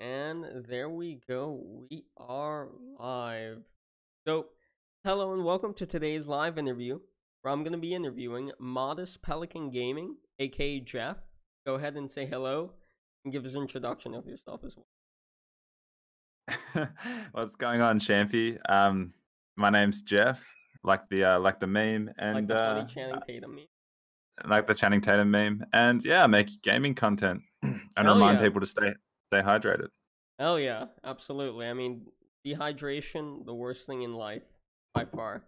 and there we go. We are live. So, hello and welcome to today's live interview where I'm going to be interviewing Modest Pelican Gaming, aka Jeff. Go ahead and say hello and give us an introduction of yourself as well. What's going on, Shampy? Um, my name's Jeff, like the uh, like the meme, and like the uh, Channing Tatum meme like the Channing Tatum meme, and yeah, make gaming content and Hell remind yeah. people to stay stay hydrated. Hell yeah, absolutely. I mean, dehydration, the worst thing in life by far.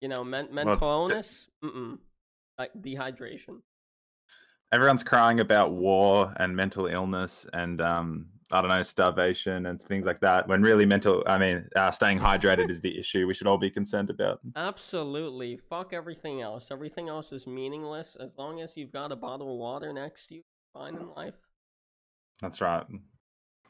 You know, men- mental well, illness, mm like dehydration. Everyone's crying about war and mental illness and um, I don't know, starvation and things like that. When really mental, I mean, uh, staying hydrated is the issue we should all be concerned about. Absolutely. Fuck everything else. Everything else is meaningless as long as you've got a bottle of water next to you. Fine in life. That's right.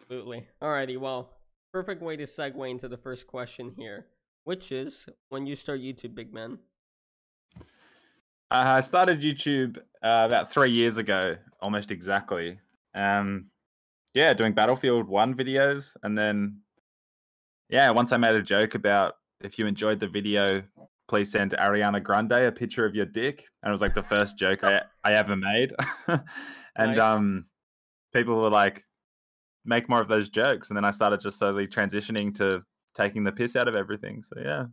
Absolutely. Alrighty. Well, perfect way to segue into the first question here, which is when you start YouTube, big man. Uh, I started YouTube uh, about three years ago, almost exactly. Um, yeah, doing Battlefield 1 videos. And then, yeah, once I made a joke about if you enjoyed the video, please send Ariana Grande a picture of your dick. And it was like the first joke I, I ever made. and nice. um, people were like, make more of those jokes. And then I started just slowly transitioning to taking the piss out of everything. So, yeah.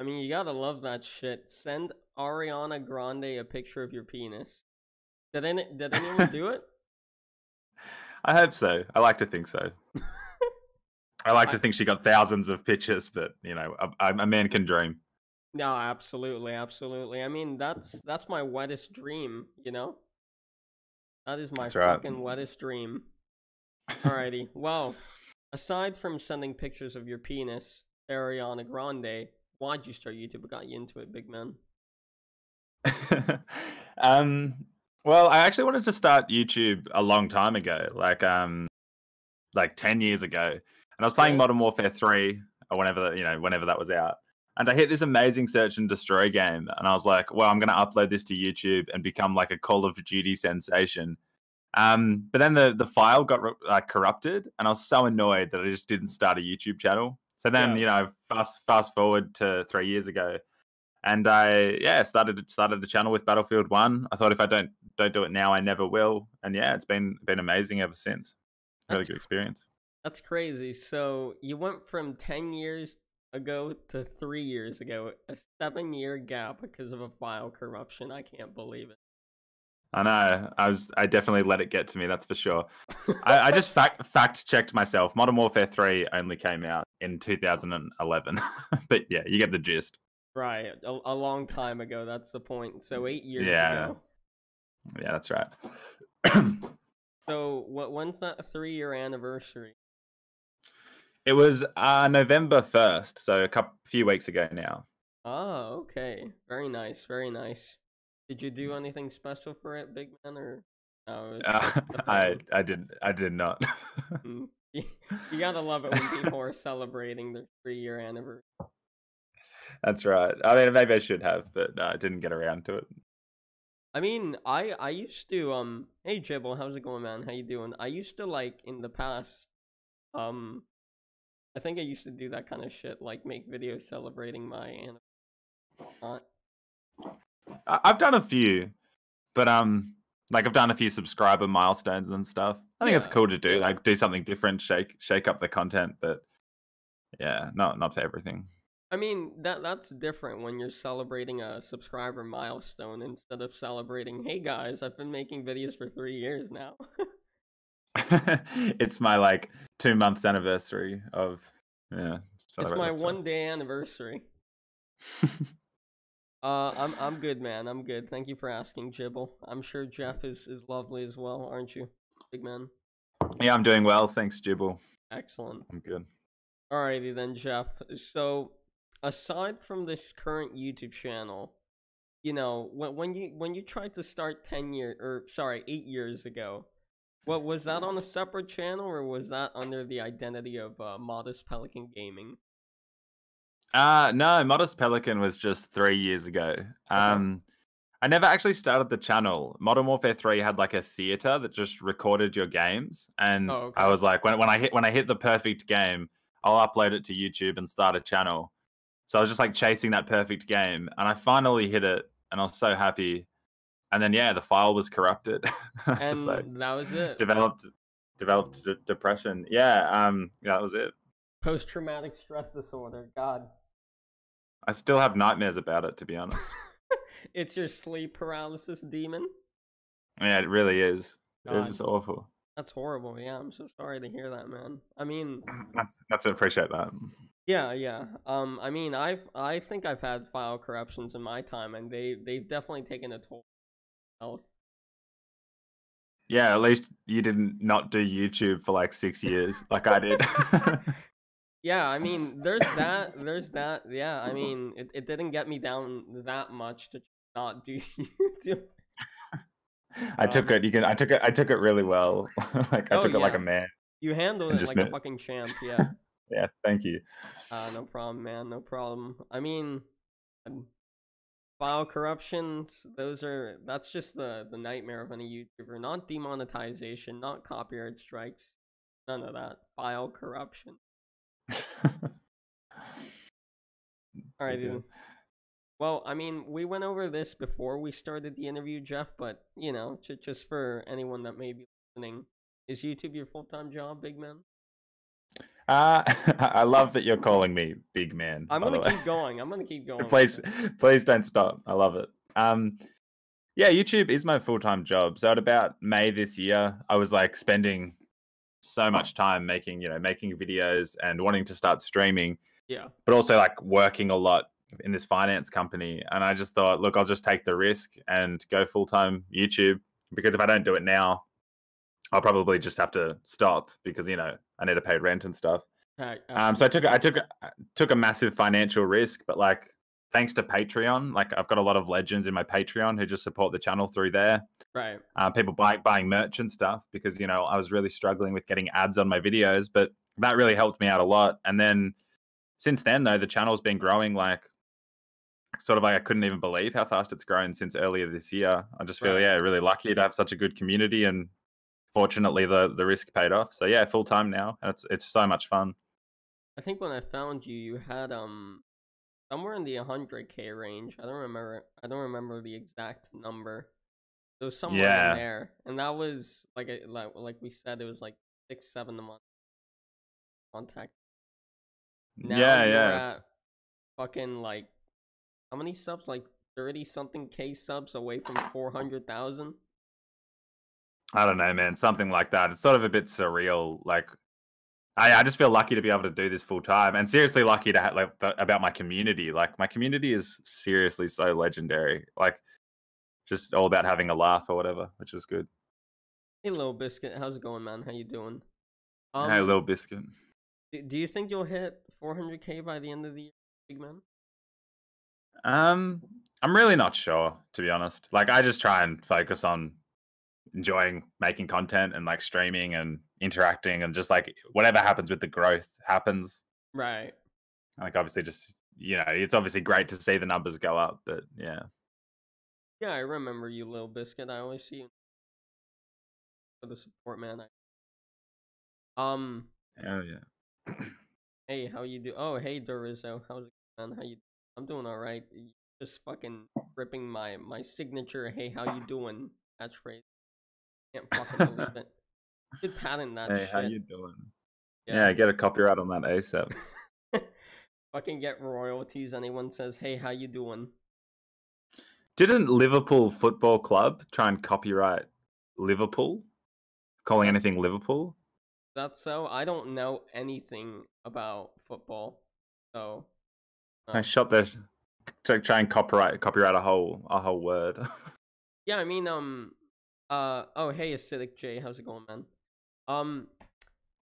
I mean, you gotta love that shit. Send Ariana Grande a picture of your penis. Did any did anyone do it? I hope so. I like to think so. I like to think she got thousands of pictures, but you know, a, a, man can dream. No, absolutely, absolutely. I mean, that's that's my wettest dream. You know, that is my that's fucking right. wettest dream. Alrighty. well, aside from sending pictures of your penis, Ariana Grande, why'd you start YouTube? What got you into it, big man? um, well, I actually wanted to start YouTube a long time ago, like um, like ten years ago, and I was playing Modern Warfare Three or whenever you know whenever that was out, and I hit this amazing search and destroy game, and I was like, well, I'm going to upload this to YouTube and become like a Call of Duty sensation. Um, but then the the file got like corrupted, and I was so annoyed that I just didn't start a YouTube channel. So then, yeah. you know, fast fast forward to three years ago, and I yeah started started the channel with Battlefield One. I thought if I don't don't do it now, I never will. And yeah, it's been been amazing ever since. Really that's, good experience. That's crazy. So you went from ten years ago to three years ago, a seven year gap because of a file corruption. I can't believe it. I know. I was. I definitely let it get to me. That's for sure. I, I, just fact fact checked myself. Modern Warfare Three only came out in 2011, but yeah, you get the gist. Right, a, a, long time ago. That's the point. So eight years yeah. ago. Yeah, that's right. so what? When's that three-year anniversary? It was uh, November first, so a couple few weeks ago now. Oh, okay. Very nice. Very nice. Did you do anything special for it, big man, or? No, uh, I I did I did not. Mm, you, gotta love it when people are celebrating their three-year anniversary. That's right. I mean, maybe I should have, but no, I didn't get around to it. I mean, I I used to um. Hey Jibble, how's it going, man? How you doing? I used to like in the past, um, I think I used to do that kind of shit, like make videos celebrating my anniversary. I've done a few, but um, like I've done a few subscriber milestones and stuff. I think yeah. it's cool to do, like do something different, shake shake up the content, but yeah, not not for everything. I mean that that's different when you're celebrating a subscriber milestone instead of celebrating, hey guys, I've been making videos for three years now. it's my like two months anniversary of yeah. It's my one day anniversary. uh, I'm I'm good, man. I'm good. Thank you for asking, Jibble. I'm sure Jeff is is lovely as well, aren't you, big man? Yeah, I'm doing well. Thanks, Jibble. Excellent. I'm good. Alrighty then, Jeff. So aside from this current YouTube channel, you know, when when you when you tried to start ten years or sorry, eight years ago, what was that on a separate channel or was that under the identity of uh, Modest Pelican Gaming? Uh no, Modest Pelican was just three years ago. Um, I never actually started the channel. Modern Warfare 3 had like a theater that just recorded your games. And oh, okay. I was like, when, when I hit when I hit the perfect game, I'll upload it to YouTube and start a channel. So I was just like chasing that perfect game. And I finally hit it and I was so happy. And then yeah, the file was corrupted. was and like, that was it. Developed developed d- depression. Yeah, um, yeah, that was it. Post traumatic stress disorder. God. I still have nightmares about it, to be honest. it's your sleep paralysis demon. Yeah, it really is. God. It was awful. That's horrible. Yeah, I'm so sorry to hear that, man. I mean, that's that's appreciate that. Yeah, yeah. Um, I mean, I've I think I've had file corruptions in my time, and they they've definitely taken a toll health. Yeah, at least you didn't not do YouTube for like six years, like I did. Yeah, I mean, there's that. There's that. Yeah, I mean, it, it didn't get me down that much to not do YouTube. I um, took it. You can. I took it. I took it really well. like I oh, took it like a man. You handled it like a fucking champ. Yeah. yeah. Thank you. Uh, no problem, man. No problem. I mean, um, file corruptions. Those are. That's just the the nightmare of any YouTuber. Not demonetization. Not copyright strikes. None of that. File corruption. All right, dude. Well, I mean, we went over this before we started the interview, Jeff, but you know, j- just for anyone that may be listening, is YouTube your full time job, big man? Uh, I love that you're calling me big man. I'm gonna keep going. I'm gonna keep going. please, please don't stop. I love it. Um, yeah, YouTube is my full time job. So at about May this year, I was like spending so much time making you know making videos and wanting to start streaming yeah. but also like working a lot in this finance company. And i just thought look i'll just take the risk and go full-time youtube because if i don't do it now i'll probably just have to stop because you know i need to pay rent and stuff. Right. um so i took i took took a massive financial risk but like thanks to Patreon, like I've got a lot of legends in my Patreon who just support the channel through there. Right. Uh, people buy, buying merch and stuff because you know I was really struggling with getting ads on my videos, but that really helped me out a lot. And then since then, though, the channel's been growing like sort of like I couldn't even believe how fast it's grown since earlier this year. I just feel right. yeah really lucky to have such a good community and fortunately the the risk paid off. So yeah, full time now and it's it's so much fun. I think when I found you, you had um somewhere in the 100k range. I don't remember. I don't remember the exact number. It was somewhere yeah. in there, and that was like a, like like we said, it was like six seven a month contact. Now yeah, yeah. fucking like how many subs? Like thirty something k subs away from four hundred thousand. I don't know, man. Something like that. It's sort of a bit surreal. Like I, I just feel lucky to be able to do this full time, and seriously lucky to have like about my community. Like my community is seriously so legendary. Like just all about having a laugh or whatever, which is good. Hey, little biscuit, how's it going, man? How you doing? Um, hey, little biscuit. Do you think you'll hit 400k by the end of the year, big man? Um, I'm really not sure, to be honest. Like, I just try and focus on enjoying making content and like streaming and interacting and just like whatever happens with the growth happens. Right. Like obviously just you know, it's obviously great to see the numbers go up, but yeah. Yeah, I remember you, Little Biscuit. I always see you for the support, man. Um. Oh yeah. hey, how you do? Oh, hey, Dorizo. How's it going? How you? I'm doing all right. Just fucking ripping my my signature. Hey, how you doing? Catchphrase. Can't fucking believe it. Good patent that hey, shit. how you doing? Yeah. yeah, get a copyright on that ASAP. fucking get royalties. Anyone says, "Hey, how you doing?" Didn't Liverpool Football Club try and copyright Liverpool, calling anything Liverpool? That's so. I don't know anything about football, so. I shot this to try and copyright copyright a whole a whole word. yeah, I mean, um, uh, oh, hey, Acidic J, how's it going, man? Um,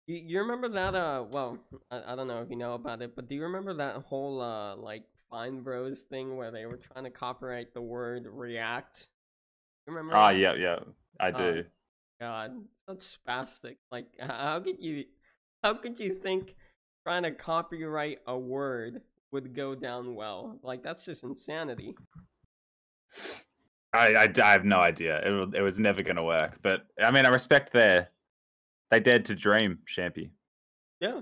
you, you remember that, uh, well, I, I don't know if you know about it, but do you remember that whole, uh, like, Fine Bros thing where they were trying to copyright the word react? You remember? Ah, yeah, yeah, I do. Oh, God, such spastic. Like, how could you, how could you think trying to copyright a word would go down well? Like, that's just insanity. I, I, I have no idea. It, it was never going to work. But I mean, I respect their. They dared to dream, Shampy. Yeah.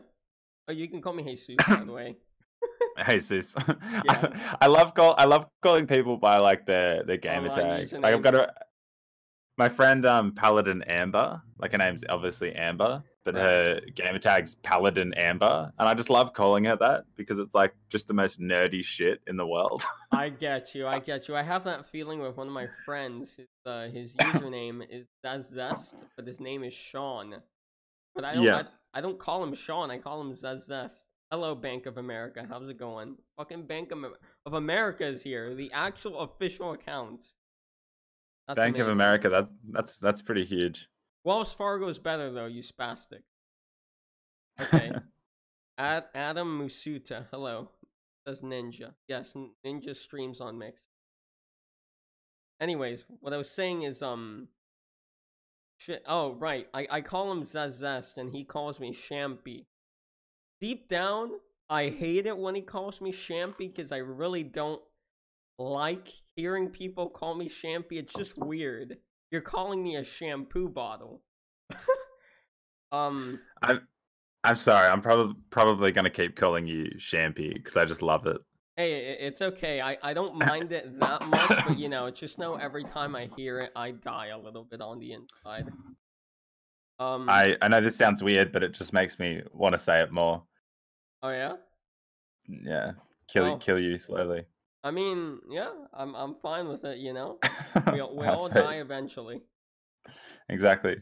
Oh, you can call me Jesus, by the way. Jesus. Yeah. I, I, love call. I love calling people by like their their gamer tag. Like I've got a my friend um Paladin Amber, like her name's obviously Amber, but her gamer tag's Paladin Amber, and I just love calling her that because it's like just the most nerdy shit in the world. I get you, I get you. I have that feeling with one of my friends. His, uh, his username is Zest, but his name is Sean. But I don't, yeah. I, I don't call him Sean. I call him Zest. Hello, Bank of America. How's it going? Fucking Bank of America is here. The actual official account. That's Bank amazing. of America. That that's that's pretty huge. Wells Fargo's better though. You spastic. Okay. Ad Adam Musuta. Hello. Says Ninja. Yes, Ninja streams on Mix. Anyways, what I was saying is um. Shit. Oh right. I I call him Zazest and he calls me Shampy. Deep down, I hate it when he calls me Shampy because I really don't like hearing people call me Shampy. It's just weird. You're calling me a shampoo bottle. um, I'm I'm sorry. I'm probably probably gonna keep calling you Shampy because I just love it. Hey, it's okay. I, I don't mind it that much, but you know, just know every time I hear it, I die a little bit on the inside. Um, I I know this sounds weird, but it just makes me want to say it more. Oh yeah. Yeah, kill oh. kill you slowly. I mean, yeah, I'm I'm fine with it. You know, we we all die eventually. Exactly.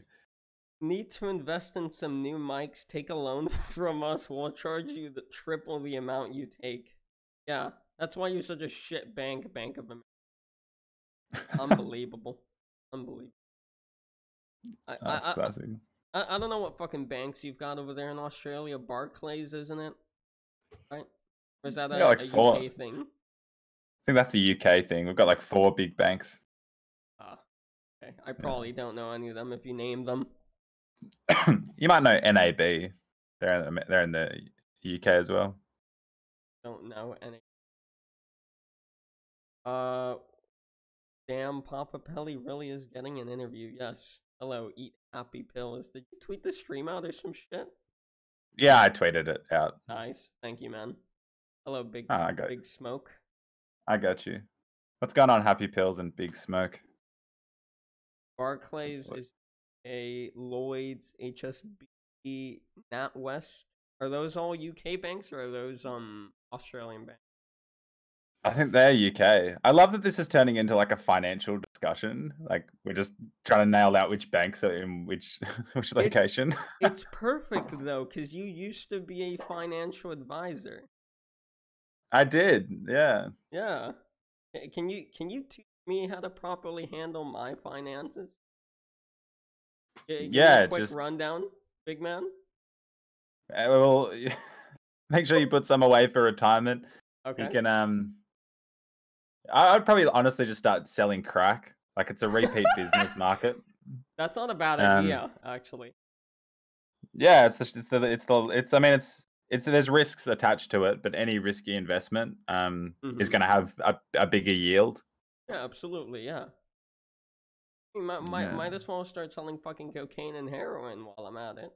Need to invest in some new mics. Take a loan from us. We'll charge you the triple the amount you take. Yeah, that's why you're such a shit bank, Bank of America. Unbelievable, unbelievable. I, that's I, classic. I, I don't know what fucking banks you've got over there in Australia. Barclays, isn't it? Right? Or is that a, like a UK thing? I think that's a UK thing. We've got like four big banks. Ah, okay. I probably don't know any of them if you name them. you might know NAB. They're in the, they're in the UK as well. Don't know any. Uh, damn, Papa Pelly really is getting an interview. Yes. Hello, eat happy pills. Did you tweet the stream out or some shit? Yeah, I tweeted it out. Nice. Thank you, man. Hello, big oh, big smoke. I got you. What's going on, Happy Pills and Big Smoke? Barclays is a Lloyd's, HSBC, NatWest. Are those all UK banks or are those um Australian banks? I think they're UK. I love that this is turning into like a financial discussion. Like we're just trying to nail out which banks are in which which location. It's, it's perfect though, because you used to be a financial advisor. I did. Yeah. Yeah. Can you can you teach me how to properly handle my finances? Give yeah. quick just rundown, big man. Uh, well, make sure you put some away for retirement. Okay. You can um. I'd probably honestly just start selling crack. Like it's a repeat business market. That's not a bad um, idea, actually. Yeah, it's the it's the it's the it's. I mean, it's it's there's risks attached to it, but any risky investment um, mm-hmm. is going to have a, a bigger yield. Yeah, absolutely. Yeah. Might, might, yeah. might as well start selling fucking cocaine and heroin while I'm at it.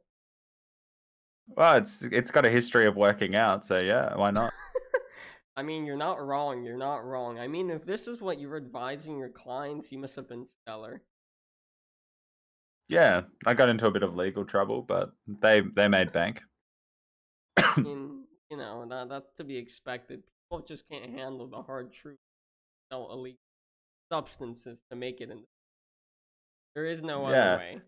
Well, it's it's got a history of working out, so yeah, why not? I mean, you're not wrong. You're not wrong. I mean, if this is what you're advising your clients, you must have been stellar. Yeah, I got into a bit of legal trouble, but they they made bank. mean, you know, that, that's to be expected. People just can't handle the hard truth. Sell illegal substances to make it in. There is no yeah. other way.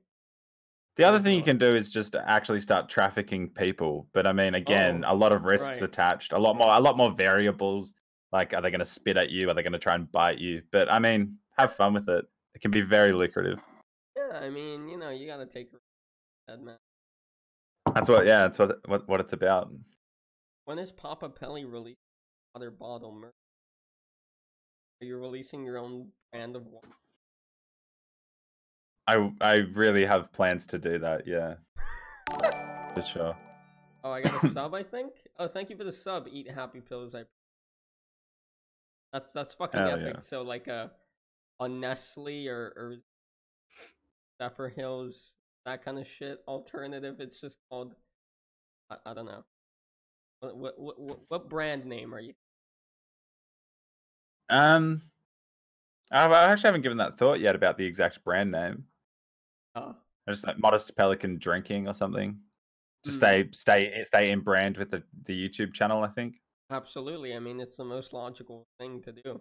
The other thing you can do is just actually start trafficking people. But I mean, again, oh, a lot of risks right. attached, a lot more, a lot more variables. Like, are they going to spit at you? Are they going to try and bite you? But I mean, have fun with it. It can be very lucrative. Yeah, I mean, you know, you got to take. That's what. Yeah, that's what what, what it's about. When is Papa Pelly releasing other bottle merch? Are you releasing your own brand of water? I I really have plans to do that. Yeah, for sure. Oh, I got a sub. I think. Oh, thank you for the sub. Eat happy pills. I. That's that's fucking Hell epic. Yeah. So like a a Nestle or or Zephyrhills that kind of shit alternative. It's just called I, I don't know. What, what what what brand name are you? Um, I actually haven't given that thought yet about the exact brand name. Oh, just like Modest Pelican Drinking or something. Just Mm. stay stay stay in brand with the the YouTube channel. I think. absolutely. I mean, it's the most logical thing to do.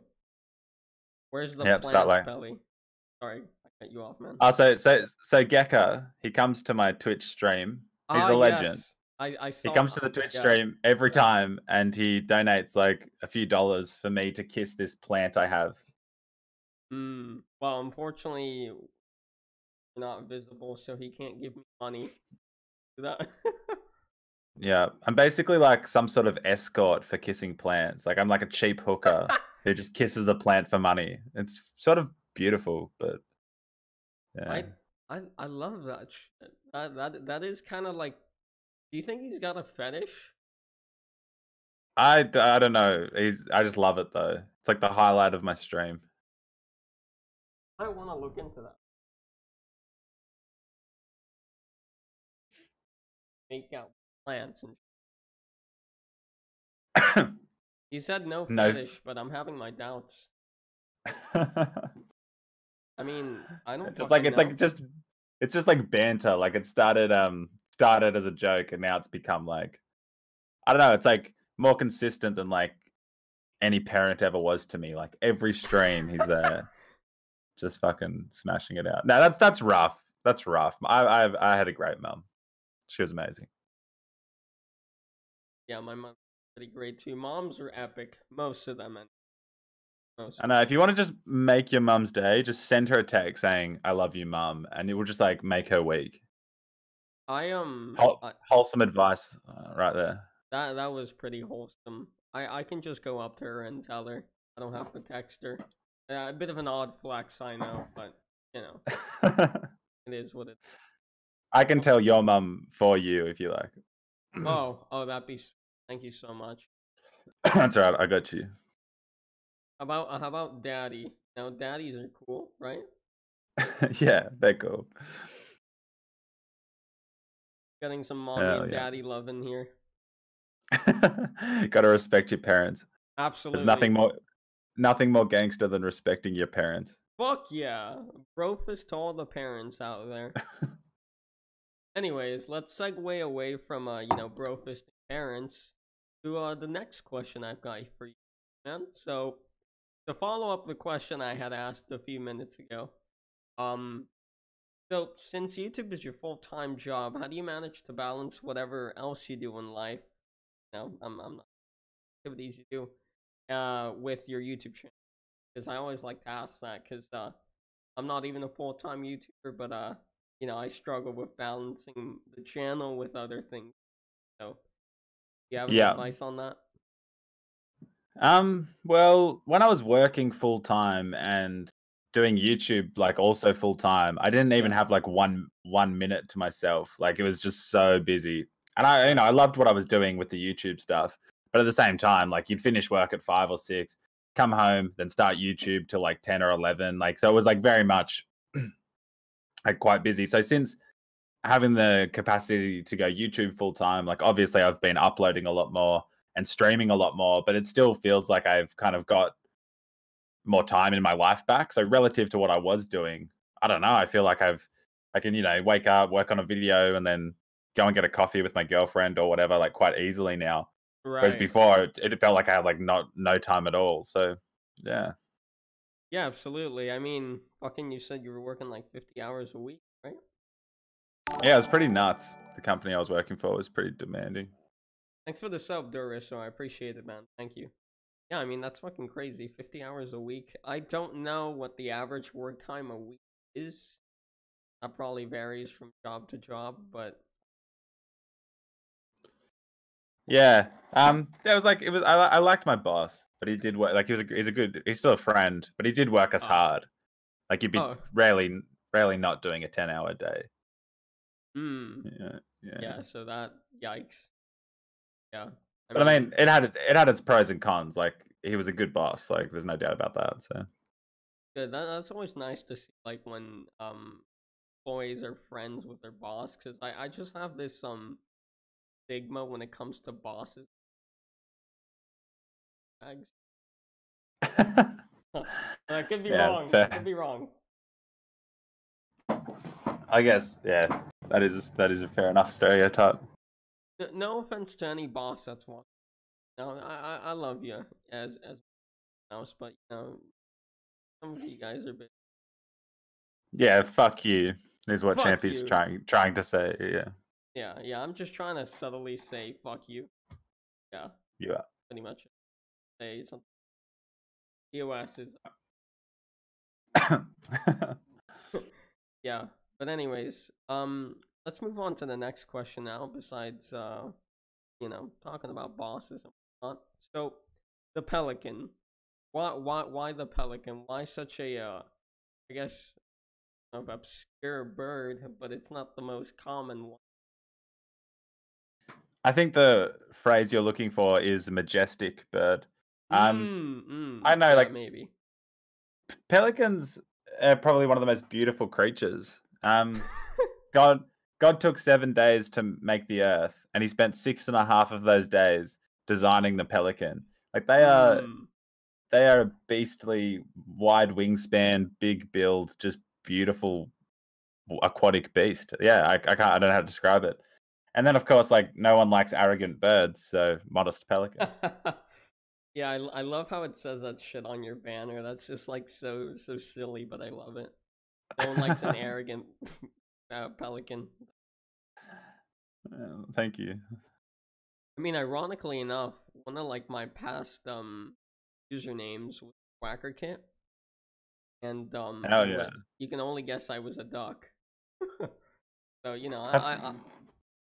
Where's the Yep, plant's like- belly? Sorry, I cut you off, man. Oh, so so so Gecko, he comes to my Twitch stream. He's Ah, a legend. yes. I, I He comes to the Twitch yeah. stream every time, and he donates like a few dollars for me to kiss this plant I have. Mm, well, unfortunately, not visible, so he can't give me money. That Yeah, I'm basically like some sort of escort for kissing plants. Like I'm like a cheap hooker who just kisses a plant for money. It's sort of beautiful, but yeah. I, I I love that shit. That that that is kind of like. Do you think he's got a fetish? I, I don't know. He's I just love it though. It's like the highlight of my stream. I want to look into that. Make out plants and. He said no No. fetish, but I'm having my doubts. I mean, I don't. It's just like it's know. like just it's just like banter. Like it started um started as a joke and now it's become like I don't know, it's like more consistent than like any parent ever was to me. Like every stream he's there just fucking smashing it out. No, that's that's rough. That's rough. I I I had a great mum. She was amazing. Yeah, my mom's pretty great too. Moms are epic. Most of them. and Most. I know if you want to just make your mom's day, just send her a text saying "I love you, mom," and it will just like make her week. I um. I, Wholesome advice, uh, right there. that that was pretty wholesome. I I can just go up to her and tell her. I don't have to text her. Uh, a bit of an odd flex, I know, but you know, it is what it. I can tell your mum for you if you like. Oh, oh, that'd be. Thank you so much. That's all right. I got you. How about uh, how about daddy? Now, daddies are cool, right? yeah, they're cool. Getting some mommy Hell and yeah. daddy love in here. Got to respect your parents. Absolutely. There's nothing more, nothing more gangster than respecting your parents. Fuck yeah. Brofist to all the parents out there. Anyways, let's segue away from uh, you know, brofist parents to uh the next question I've got for you, man. So to follow up the question I had asked a few minutes ago, um so since YouTube is your full time job, how do you manage to balance whatever else you do in life? No, I'm I'm not activities you do uh with your YouTube channel because I always like to ask that because uh, I'm not even a full time YouTuber, but uh, you know, I struggle with balancing the channel with other things. So, you have Yeah. advice on that? Um, well, when I was working full time and doing YouTube like also full time, I didn't even have like one one minute to myself. Like it was just so busy. And I you know, I loved what I was doing with the YouTube stuff. But at the same time, like you'd finish work at five or six, come home, then start YouTube till like 10 or 11. Like so it was like very much like quite busy. So since having the capacity to go YouTube full time, like obviously I've been uploading a lot more and streaming a lot more, but it still feels like I've kind of got more time in my life back. So relative to what I was doing, I don't know. I feel like I've I can, you know, wake up, work on a video and then go and get a coffee with my girlfriend or whatever, like quite easily now. Whereas before it, it felt like I had like not no time at all. So yeah. Yeah, absolutely. I mean, fucking, you said you were working like 50 hours a week, right? Yeah, it was pretty nuts. The company I was working for was pretty demanding. Thanks for the sub, Duriso. I appreciate it, man. Thank you. Yeah, I mean, that's fucking crazy. 50 hours a week. I don't know what the average work time a week is. That probably varies from job to job, but Yeah. Um. Yeah, it was like it was. I, I liked my boss, but he did work. Like he was. A, he's a good. He's still a friend, but he did work us Oh. hard. Like you'd be Oh. rarely, rarely not doing a ten-hour day. hmm. Yeah. Yeah. Yeah, so that yikes. Yeah. But I mean, it had it, it had its pros and cons. Like he was a good boss. Like there's no doubt about that. So good. That, that's always nice to see, like when um employees are friends with their boss. Because I I just have this um stigma when it comes to bosses. I could be yeah, wrong. Fair. I could be wrong. I guess, yeah, that is that is a fair enough stereotype. No offense to any boss that's one. No, I I love you as as mouse, but you know, some of you guys are bit. Yeah, fuck you. Is what fuck Shampy's you. trying trying to say. Yeah. Yeah, yeah. I'm just trying to subtly say fuck you. Yeah. Yeah. Pretty much. Say something. EOS is. yeah, but anyways, um, let's move on to the next question now. Besides, uh, you know, talking about bosses and whatnot. So, the Pelican. Why, why, why the Pelican? Why such a, uh, I guess, of obscure bird, but it's not the most common one. I think the phrase you're looking for is majestic bird. Um, mm, mm, I know, like maybe pelicans are probably one of the most beautiful creatures. Um, God, God took seven days to make the earth, and He spent six and a half of those days designing the pelican. Like they are, mm. they are a beastly, wide wingspan, big build, just beautiful aquatic beast. Yeah, I, I can't, I don't know how to describe it. And then, of course, like no one likes arrogant birds, so modest pelican. Yeah, I, I love how it says that shit on your banner. That's just like so so silly, but I love it. No one likes an arrogant uh, pelican. Thank you. I mean, ironically enough, one of like my past um usernames was WackerKit, and um, Hell yeah. you can only guess I was a duck. so you know, I I,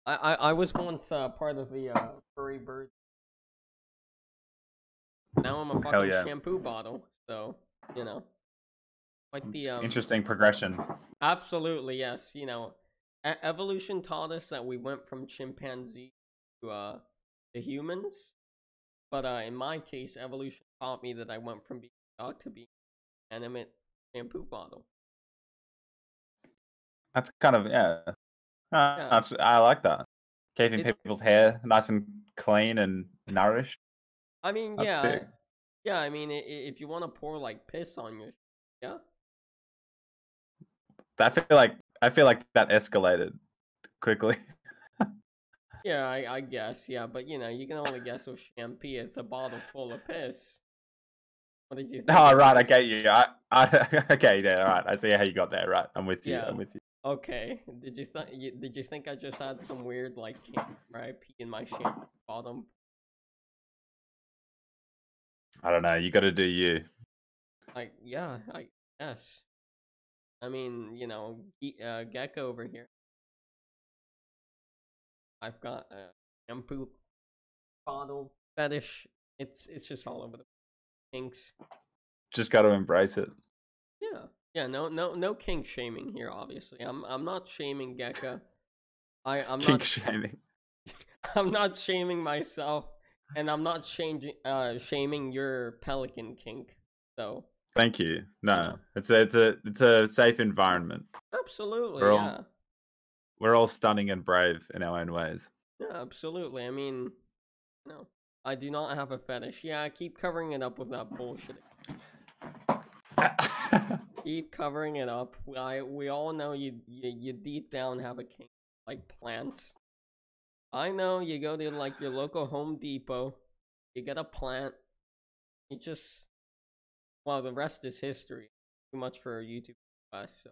I I, I was once uh, part of the uh, furry bird now I'm a fucking yeah. shampoo bottle. So, you know. Like the um, interesting progression. Absolutely, yes. You know, evolution taught us that we went from chimpanzee to uh to humans. But uh in my case, evolution taught me that I went from being a dog to being an animate shampoo bottle. That's kind of yeah. Uh, yeah. I like that. Keeping it's, people's hair nice and clean and nourished. I mean, That's yeah, sick. yeah. I mean, if you want to pour like piss on your, yeah. I feel like I feel like that escalated quickly. yeah, I, I guess. Yeah, but you know, you can only guess with shampoo. It's a bottle full of piss. What did you think? Oh, right. I get you. I, I, okay, yeah, all right. I see how you got there. Right, I'm with you. Yeah. I'm with you. Okay. Did you think? Did you think I just had some weird like right pee in my shampoo bottom I don't know. You got to do you. Like, yeah, I guess. I mean, you know, uh, Gecko over here. I've got a shampoo bottle fetish. It's it's just all over the kinks. Just got to embrace it. Yeah, yeah. No, no, no kink shaming here. Obviously, I'm I'm not shaming Gecko. I I'm kink not shaming. I'm not shaming myself and I'm not changing, uh, shaming your pelican kink. So thank you. No, it's a it's a it's a safe environment. Absolutely, we're yeah. All, we're all stunning and brave in our own ways. Yeah, absolutely. I mean, no, I do not have a fetish. Yeah, I keep covering it up with that bullshit. keep covering it up. I we all know you, you you deep down have a kink like plants. I know you go to like your local Home Depot, you get a plant, you just well the rest is history. Too much for YouTube class, so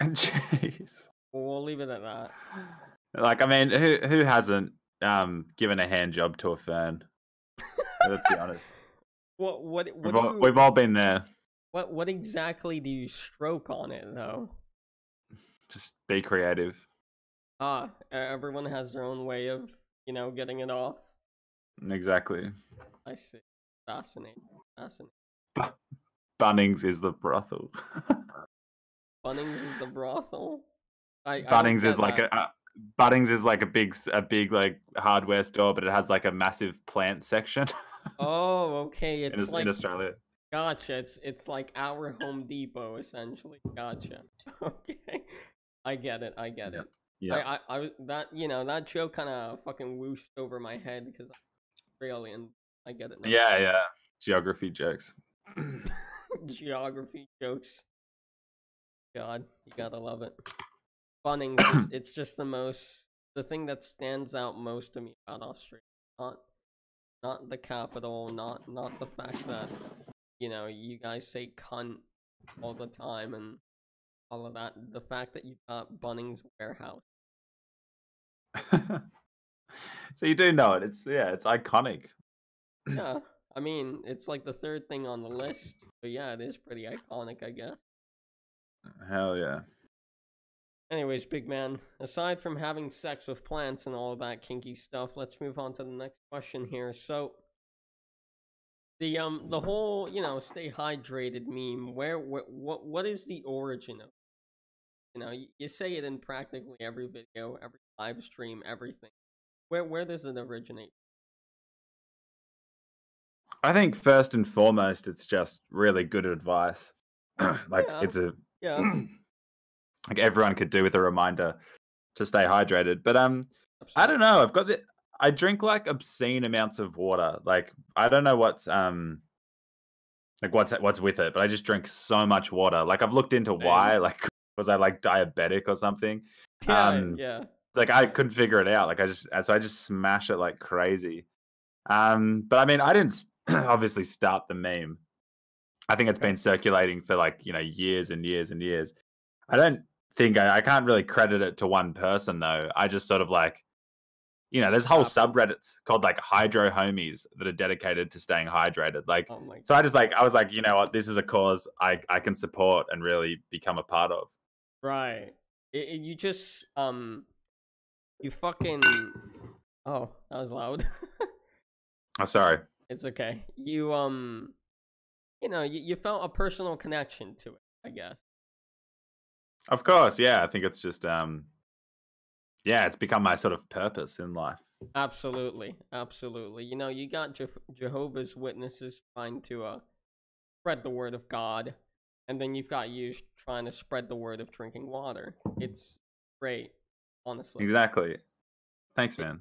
Jeez. we'll leave it at that. Like I mean, who who hasn't um given a hand job to a fern? Let's be honest. What what, what we've, all, you, we've all been there. What what exactly do you stroke on it though? Just be creative. Ah, everyone has their own way of, you know, getting it off. Exactly. I see. Fascinating. Fascinating. Bunnings is the brothel. Bunnings is the brothel. I, Bunnings I is like a uh, Bunnings is like a big a big like hardware store, but it has like a massive plant section. oh, okay. It's in, like in Australia. Gotcha. It's it's like our Home Depot essentially. Gotcha. Okay. I get it. I get it. Yeah. I, I, I that you know that joke kind of fucking whooshed over my head because I'm Australian. I get it. Now. Yeah, yeah. Geography jokes. Geography jokes. God, you gotta love it. Bunnings, it's, it's just the most the thing that stands out most to me about Australia. Not not the capital, not not the fact that you know you guys say cunt all the time and all of that. The fact that you've got Bunnings warehouse. so you do know it. It's yeah, it's iconic. yeah, I mean it's like the third thing on the list. But yeah, it is pretty iconic, I guess. Hell yeah. Anyways, big man, aside from having sex with plants and all of that kinky stuff, let's move on to the next question here. So the um the whole, you know, stay hydrated meme, where what what, what is the origin of you know, you, you say it in practically every video, every live stream, everything. Where where does it originate? I think first and foremost, it's just really good advice. like Yeah. it's a Yeah. like everyone could do with a reminder to stay hydrated. But um, I don't know. I've got the I drink like obscene amounts of water. Like I don't know what's um like what's what's with it, but I just drink so much water. Like I've looked into why. Like was I like diabetic or something? Yeah, um, yeah. Like I couldn't figure it out. Like I just so I just smash it like crazy. Um, but I mean I didn't obviously start the meme. I think it's been circulating for like you know years and years and years. I don't think I, I can't really credit it to one person though. I just sort of like, you know, there's whole subreddits called like hydro homies that are dedicated to staying hydrated. Like, Oh so I just like I was like, you know what, this is a cause I I can support and really become a part of. Right. It, it- you just um you fucking Oh, that was loud. Oh, sorry. it's okay. You um you know, you, you felt a personal connection to it, I guess. Of course, yeah. I think it's just um, yeah, it's become my sort of purpose in life. Absolutely. Absolutely. You know, you got Je- Jehovah's Witnesses trying to uh spread the word of God, and then you've got you trying to spread the word of drinking water. It's great, honestly. Exactly. Thanks, man.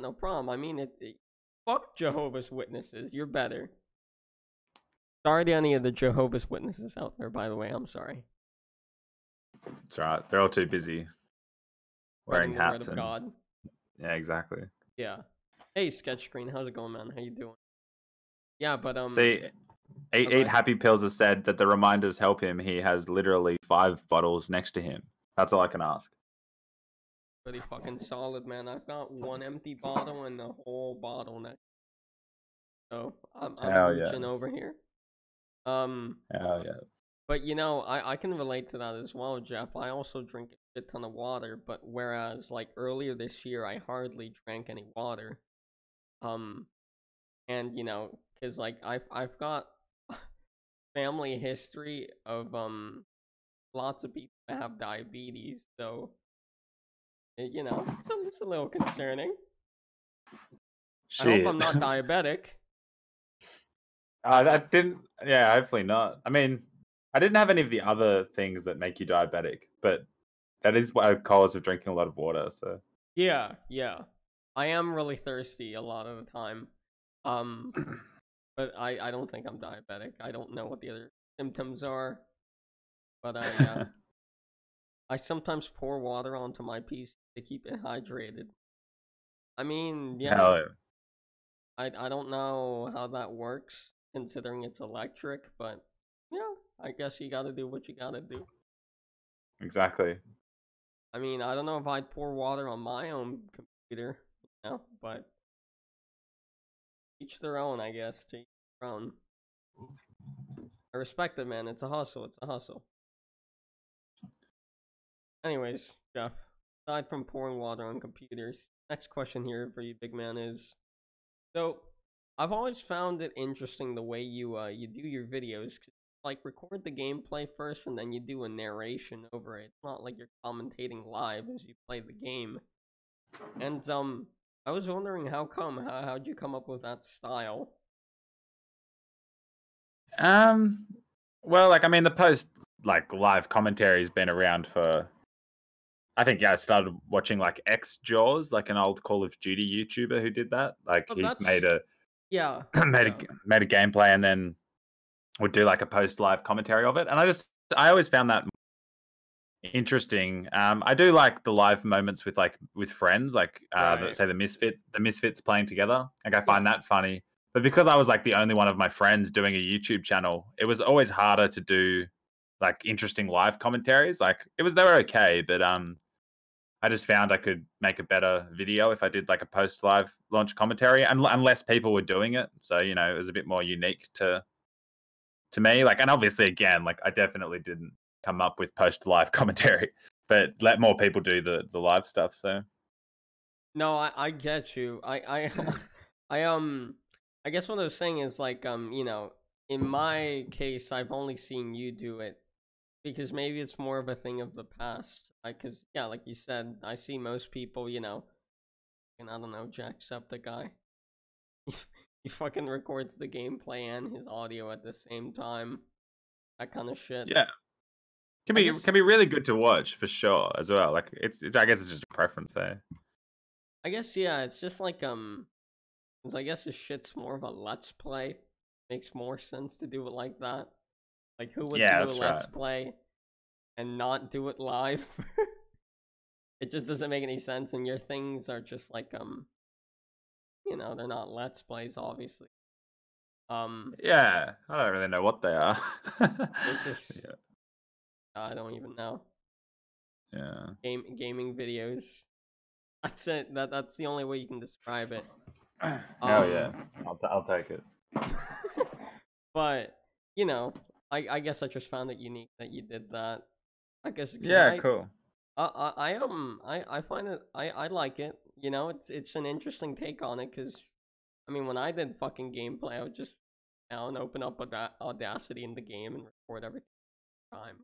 No problem. I mean, it, it- fuck Jehovah's Witnesses. You're better. Sorry to any of the Jehovah's Witnesses out there, by the way. I'm sorry. It's all right. They're all too busy wearing Spreading the word hats and God. yeah, exactly. Yeah. Hey, Sketch Screen. How's it going, man? How you doing? Yeah, but um. See, eight eight happy pills has said that the reminders help him. He has literally five bottles next to him. That's all I can ask. pretty fucking solid, man. I've got one empty bottle and the whole bottle next. So I'm, I'm yeah. reaching over here. Um, Hell yeah. but you know, I I can relate to that as well, Jeff. I also drink a shit ton of water, but whereas like earlier this year, I hardly drank any water. Um, and you know, cause like I've I've got family history of um lots of people that have diabetes, so eh, you know, it's a, it's a little concerning. I hope I'm not diabetic. Uh, that didn't. Yeah, hopefully not. I mean, I didn't have any of the other things that make you diabetic, but that is a cause of drinking a lot of water. So Yeah, yeah. I am really thirsty a lot of the time. Um, but I I don't think I'm diabetic. I don't know what the other symptoms are, but I uh, I sometimes pour water onto my PC to keep it hydrated. I mean, yeah, Hell yeah. I I don't know how that works considering it's electric, but yeah, I guess you got to do what you got to do. exactly. I mean, I don't know if I'd pour water on my own computer, you know, but each their own, I guess. To each their own. I respect it, man. It's a hustle. It's a hustle. Anyways, Jeff, aside from pouring water on computers, next question here for you, big man, is so I've always found it interesting the way you uh you do your videos. 'cause, like record the gameplay first and then you do a narration over it. It's not like you're commentating live as you play the game. And um I was wondering how come how how'd you come up with that style? Um, well, like I mean, the post like live commentary has been around for. I think yeah, I started watching like XJawz, like an old Call of Duty YouTuber who did that. Like oh, he made a yeah made yeah. a made a gameplay and then would do like a post live commentary of it. And I just I always found that interesting. Um, I do like the live moments with like with friends, like uh, right. the, say the misfit the misfits playing together. Like I find that funny. But because I was like the only one of my friends doing a YouTube channel, it was always harder to do like interesting live commentaries. Like it was they were okay, but um I just found I could make a better video if I did like a post live launch commentary and unless people were doing it. So, you know, it was a bit more unique to to me. Like and obviously again, like I definitely didn't come up with post live commentary, but let more people do the the live stuff. So no, I, I get you. I I I um I guess what I was saying is like um you know in my case I've only seen you do it because maybe it's more of a thing of the past. Like, cause yeah, like you said, I see most people, you know, and I don't know, Jacksepticeye. he fucking records the gameplay and his audio at the same time. That kind of shit. Yeah, can be guess... can be really good to watch for sure as well. Like it's, it, I guess it's just a preference there. I guess yeah, it's just like um, I guess this shit's more of a let's play. Makes more sense to do it like that. Like who would yeah, do a let's right. play and not do it live? it just doesn't make any sense, and your things are just like um, you know, they're not let's plays, obviously. Um. Yeah, I don't really know what they are. just yeah. I don't even know. Yeah. Game gaming videos. That's it. That that's the only way you can describe it. oh um, yeah, I'll t- I'll take it. but you know, I I guess I just found it unique that you did that. I guess. Yeah, I, cool. I, I I um I I find it I I like it. You know, it's it's an interesting take on it because, I mean, when I did fucking gameplay, I would just down open up with that Audacity in the game and record every time.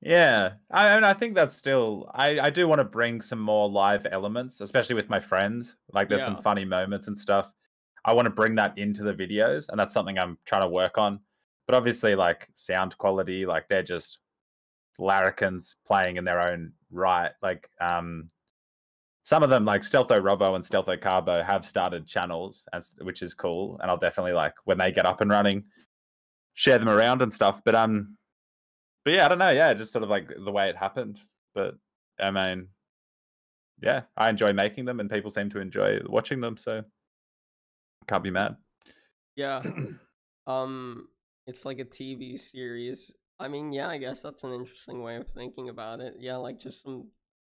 Yeah, I I think that's still I I do want to bring some more live elements, especially with my friends. Like there's yeah. some funny moments and stuff. I want to bring that into the videos, and that's something I'm trying to work on. But obviously, like sound quality, like they're just larrikins playing in their own right. Like um, some of them, like Stealtho Robo and Stealtho Carbo, have started channels, and which is cool. And I'll definitely like when they get up and running, share them around and stuff. But um, but yeah, I don't know. Yeah, just sort of like the way it happened. But I mean, yeah, I enjoy making them, and people seem to enjoy watching them. So can't be mad. Yeah. um, it's like a TV series. I mean, yeah, I guess that's an interesting way of thinking about it. Yeah, like just some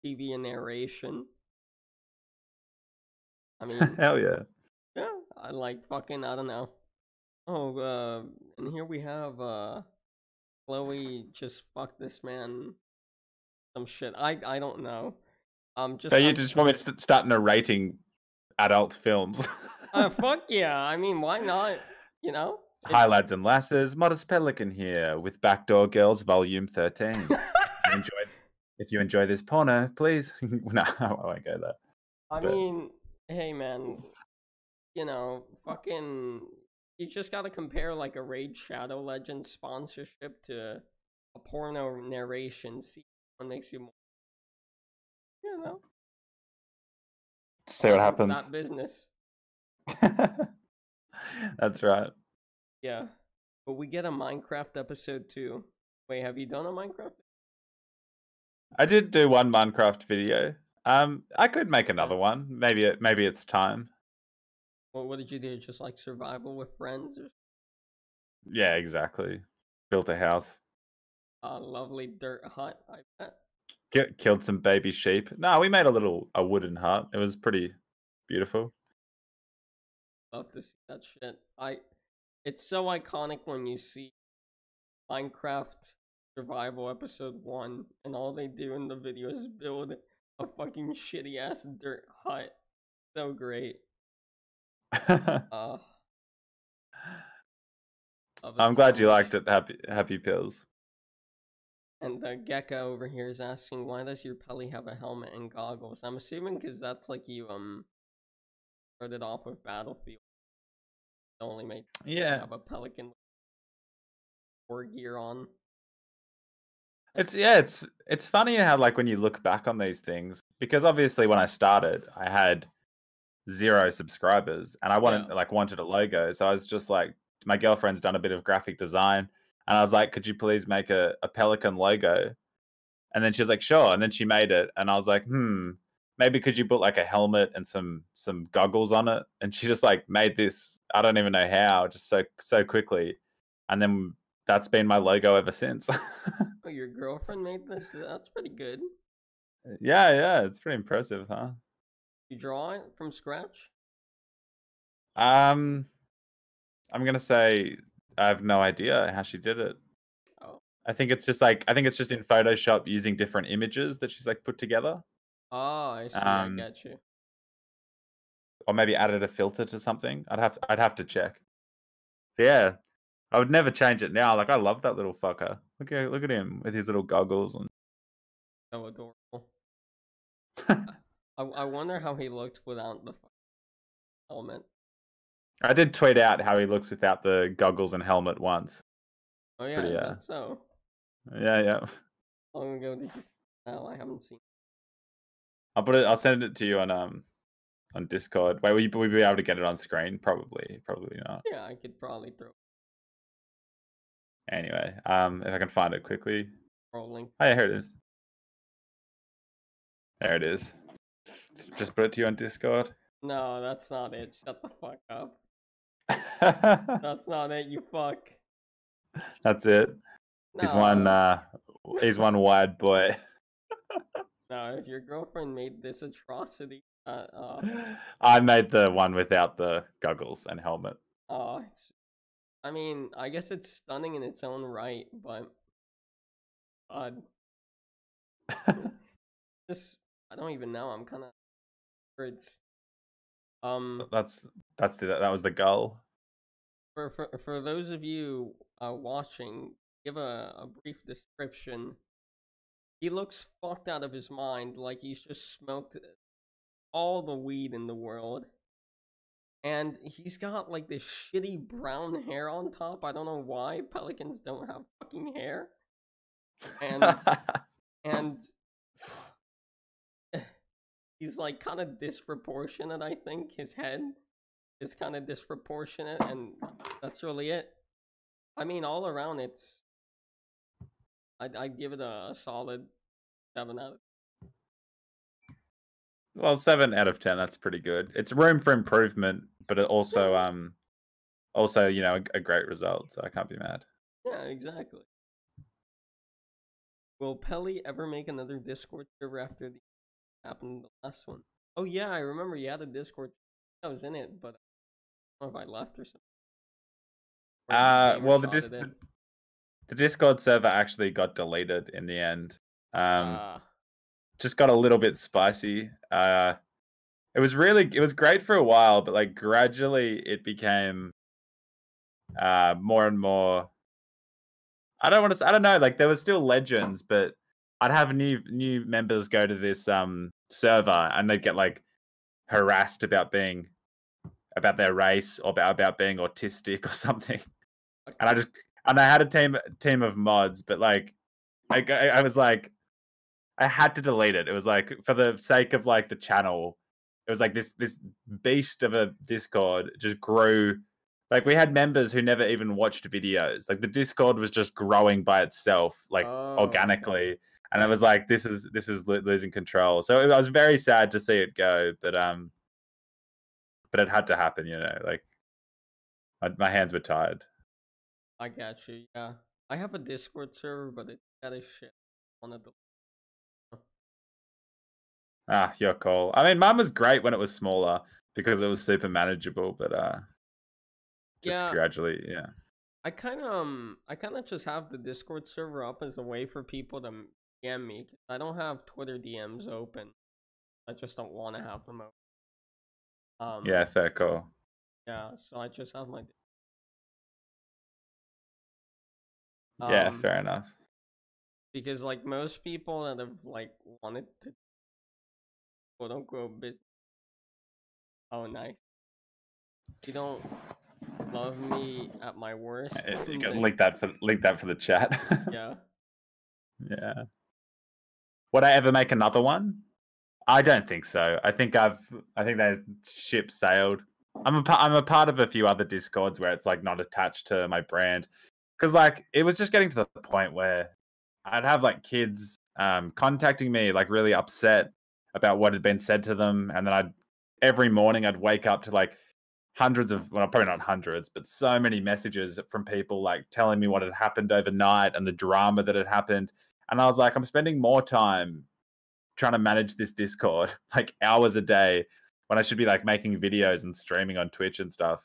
TV and narration. I mean, hell yeah. Yeah, I like fucking. I don't know. Oh, uh, and here we have uh Chloe just fucked this man some shit. I I don't know. Um, just so you just want me to start narrating adult films? uh, fuck yeah! I mean, why not? You know. It's... Hi lads and lasses, Modest Pelican here with Backdoor Girls Volume Thirteen. if, you if you enjoy this porno, please. no, I won't go there. I but... mean, hey man, you know, fucking you just got to compare like a Raid Shadow Legends sponsorship to a porno narration. See what makes you more, you know. See what happens. Not business. That's right. Yeah, but we get a Minecraft episode too. Wait, have you done a Minecraft? I did do one Minecraft video. Um, I could make another one. Maybe it, maybe it's time. Well, what did you do? Just like survival with friends? Or... Yeah, exactly. Built a house. A lovely dirt hut, I bet. Get, killed some baby sheep. No, we made a little a wooden hut. It was pretty beautiful. Love to see that shit. I. It's so iconic when you see Minecraft Survival Episode One, and all they do in the video is build a fucking shitty ass dirt hut. So great uh, I'm glad you liked it. Happy Happy Pills. And the Gecko over here is asking, why does your Pelly have a helmet and goggles? I'm assuming because that's like you um started off with Battlefield. only make yeah have a pelican or gear on. It's yeah, it's it's funny how like when you look back on these things because obviously when I started, I had zero subscribers and I wanted yeah. like wanted a logo, so I was just like my girlfriend's done a bit of graphic design and I was like, could you please make a, a pelican logo? And then she was like, sure. And then she made it, and I was like, hmm, maybe could you put like a helmet and some some goggles on it? And she just like made this. I don't even know how, just so so quickly. And then that's been my logo ever since. oh, your girlfriend made this. That's pretty good. Yeah, yeah, it's pretty impressive, huh? You draw it from scratch? Um, I'm gonna say I have no idea how she did it. Oh. I think it's just like I think it's just in Photoshop using different images that she's like put together. Oh, I see. Um, I get you. Or maybe added a filter to something. I'd have I'd have to check. yeah, I would never change it now. Like I love that little fucker. Look at look at him with his little goggles and. So adorable. I I wonder how he looked without the helmet. I did tweet out how he looks without the goggles and helmet once. Oh yeah, Pretty, uh... so. Yeah, yeah. Long ago did you? No, I haven't seen. I'll put it. I'll send it to you on um on Discord. Wait, will you, will you be able to get it on screen? Probably, probably not. Yeah, I could probably throw. Anyway, um, if I can find it quickly. Rolling. Oh yeah, here it is. There it is. Just put it to you on Discord. No, that's not it. Shut the fuck up. that's not it. You fuck. That's it. No. He's one. Uh, he's one wide boy. no, if your girlfriend made this atrocity, uh, uh... I made the one without the goggles and helmet. Oh, it's. I mean, I guess it's stunning in its own right, but. God. just, I don't even know. I'm kind of. It's. Um. That's that's the that was the goal. For for for those of you uh, watching, give a, a brief description. He looks fucked out of his mind, like he's just smoked all the weed in the world. And he's got like this shitty brown hair on top. I don't know why pelicans don't have fucking hair. And and he's like kind of disproportionate, I think. His head is kind of disproportionate and that's really it. I mean all around it's I'd, I'd give it a solid seven out of. Well, seven out of ten. That's pretty good. It's room for improvement, but it also, um, also you know, a, a great result. So I can't be mad. Yeah, exactly. Will Pelly ever make another Discord server after the happened the last one? Oh yeah, I remember you had a Discord. I was in it, but I don't know if I left or something. Or uh, well, the, dis- the, the Discord server actually got deleted in the end. Um, uh. Just got a little bit spicy. Uh, it was really, it was great for a while, but like gradually it became uh more and more. I don't want to. I don't know. Like there were still legends, but I'd have new new members go to this um server and they'd get like harassed about being about their race or about, about being autistic or something. And I just and I had a team team of mods, but like, I, I was like, I had to delete it. It was like for the sake of like the channel. It was like this this beast of a Discord just grew. Like we had members who never even watched videos. Like the Discord was just growing by itself, like oh, organically. Okay. And I was like, this is this is losing control. So I was very sad to see it go, but um, but it had to happen, you know. Like my, my hands were tied. I got you. Yeah, I have a Discord server, but it's got a shit on it. Ah, your call. I mean, mine was great when it was smaller because it was super manageable, but uh, just yeah. gradually, yeah. I kind of, um, I kind of just have the Discord server up as a way for people to DM me. I don't have Twitter DMs open. I just don't want to have them open. Um, yeah, fair call. Yeah, so I just have my yeah, um, fair enough. Because like most people that have like wanted to quote unquote business. Oh nice. You don't love me at my worst. You can link that for link that for the chat. yeah. Yeah. Would I ever make another one? I don't think so. I think I've I think that ship sailed. I'm a I'm a part of a few other discords where it's like not attached to my brand because like it was just getting to the point where I'd have like kids um, contacting me like really upset about what had been said to them, and then I'd every morning I'd wake up to like hundreds of well probably not hundreds but so many messages from people like telling me what had happened overnight and the drama that had happened and I was like I'm spending more time trying to manage this Discord like hours a day when I should be like making videos and streaming on Twitch and stuff.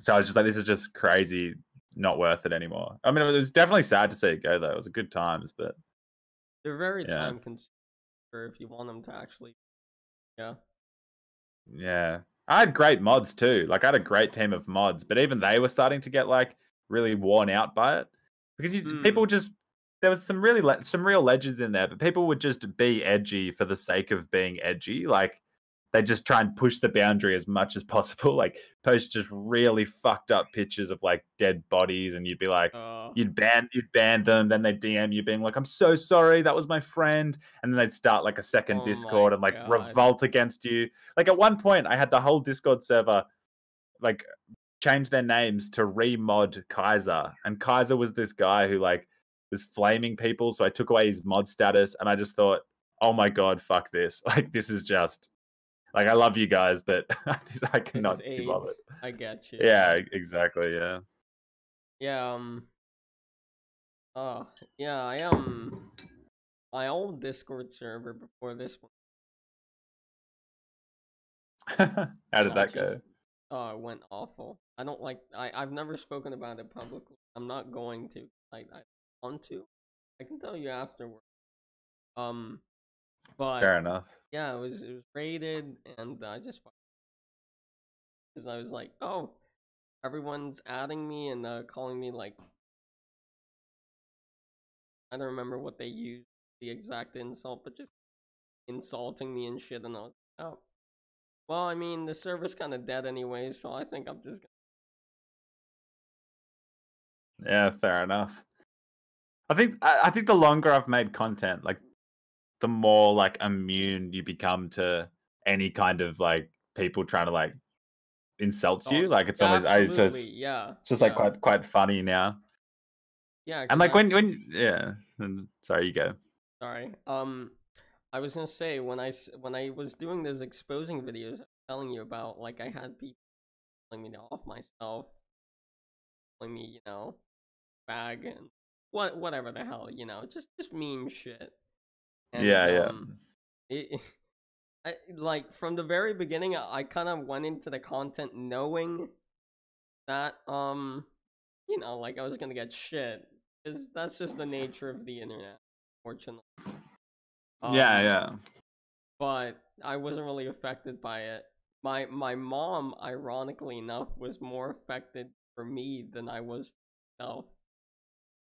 So I was just like, this is just crazy, not worth it anymore. I mean, it was definitely sad to see it go though. It was a good times, but they're very yeah. time consuming if you want them to actually, yeah, yeah. I had great mods too. Like I had a great team of mods, but even they were starting to get like really worn out by it because you, mm. people just there was some really le- some real legends in there, but people would just be edgy for the sake of being edgy. Like they just try and push the boundary as much as possible. Like post just really fucked up pictures of like dead bodies, and you'd be like, uh, you'd ban you'd ban them. Then they DM you being like, I'm so sorry, that was my friend, and then they'd start like a second oh Discord and like God. revolt against you. Like at one point, I had the whole Discord server like change their names to remod Kaiser, and Kaiser was this guy who like was flaming people. So I took away his mod status, and I just thought, oh my god, fuck this! Like this is just like I love you guys, but I cannot be bothered. I get you. Yeah, exactly. Yeah. Yeah. Um. Oh, yeah. I um. My old Discord server before this one. How did that just, go? Oh, it went awful. I don't like. I I've never spoken about it publicly. I'm not going to. Like I want to. I can tell you afterward. Um, but fair enough. Yeah, it was it was rated, and I just because I was like, oh, everyone's adding me and uh, calling me like I don't remember what they used the exact insult, but just insulting me and shit, and I was oh, well, I mean the server's kind of dead anyway, so I think I'm just. Gonna... Yeah, fair enough. I think I think the longer I've made content, like the more like immune you become to any kind of like people trying to like insult oh, you. Like it's almost it's just yeah. It's just yeah. like quite quite funny now. Yeah. And like when when yeah. Sorry, you go. Sorry. Um, I was gonna say when I when I was doing those exposing videos, telling you about like I had people telling me to off myself, telling me you know, bag and what whatever the hell you know, just just mean shit. And, yeah, um, yeah. It, I, like from the very beginning, I, I kind of went into the content knowing that, um, you know, like I was gonna get shit, because that's just the nature of the internet, fortunately. Um, yeah, yeah. But I wasn't really affected by it. My my mom, ironically enough, was more affected for me than I was myself.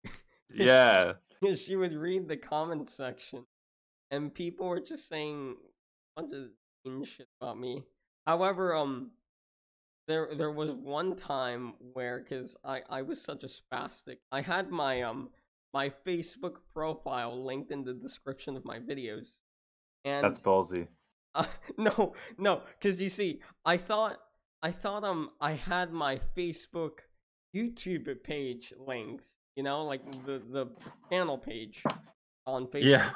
yeah. she would read the comment section and people were just saying a bunch of mean shit about me. However, um, there there was one time where, cause I I was such a spastic, I had my um my Facebook profile linked in the description of my videos, and that's ballsy. Uh, no, no, cause you see, I thought I thought um I had my Facebook YouTube page linked, you know, like the the channel page on Facebook. Yeah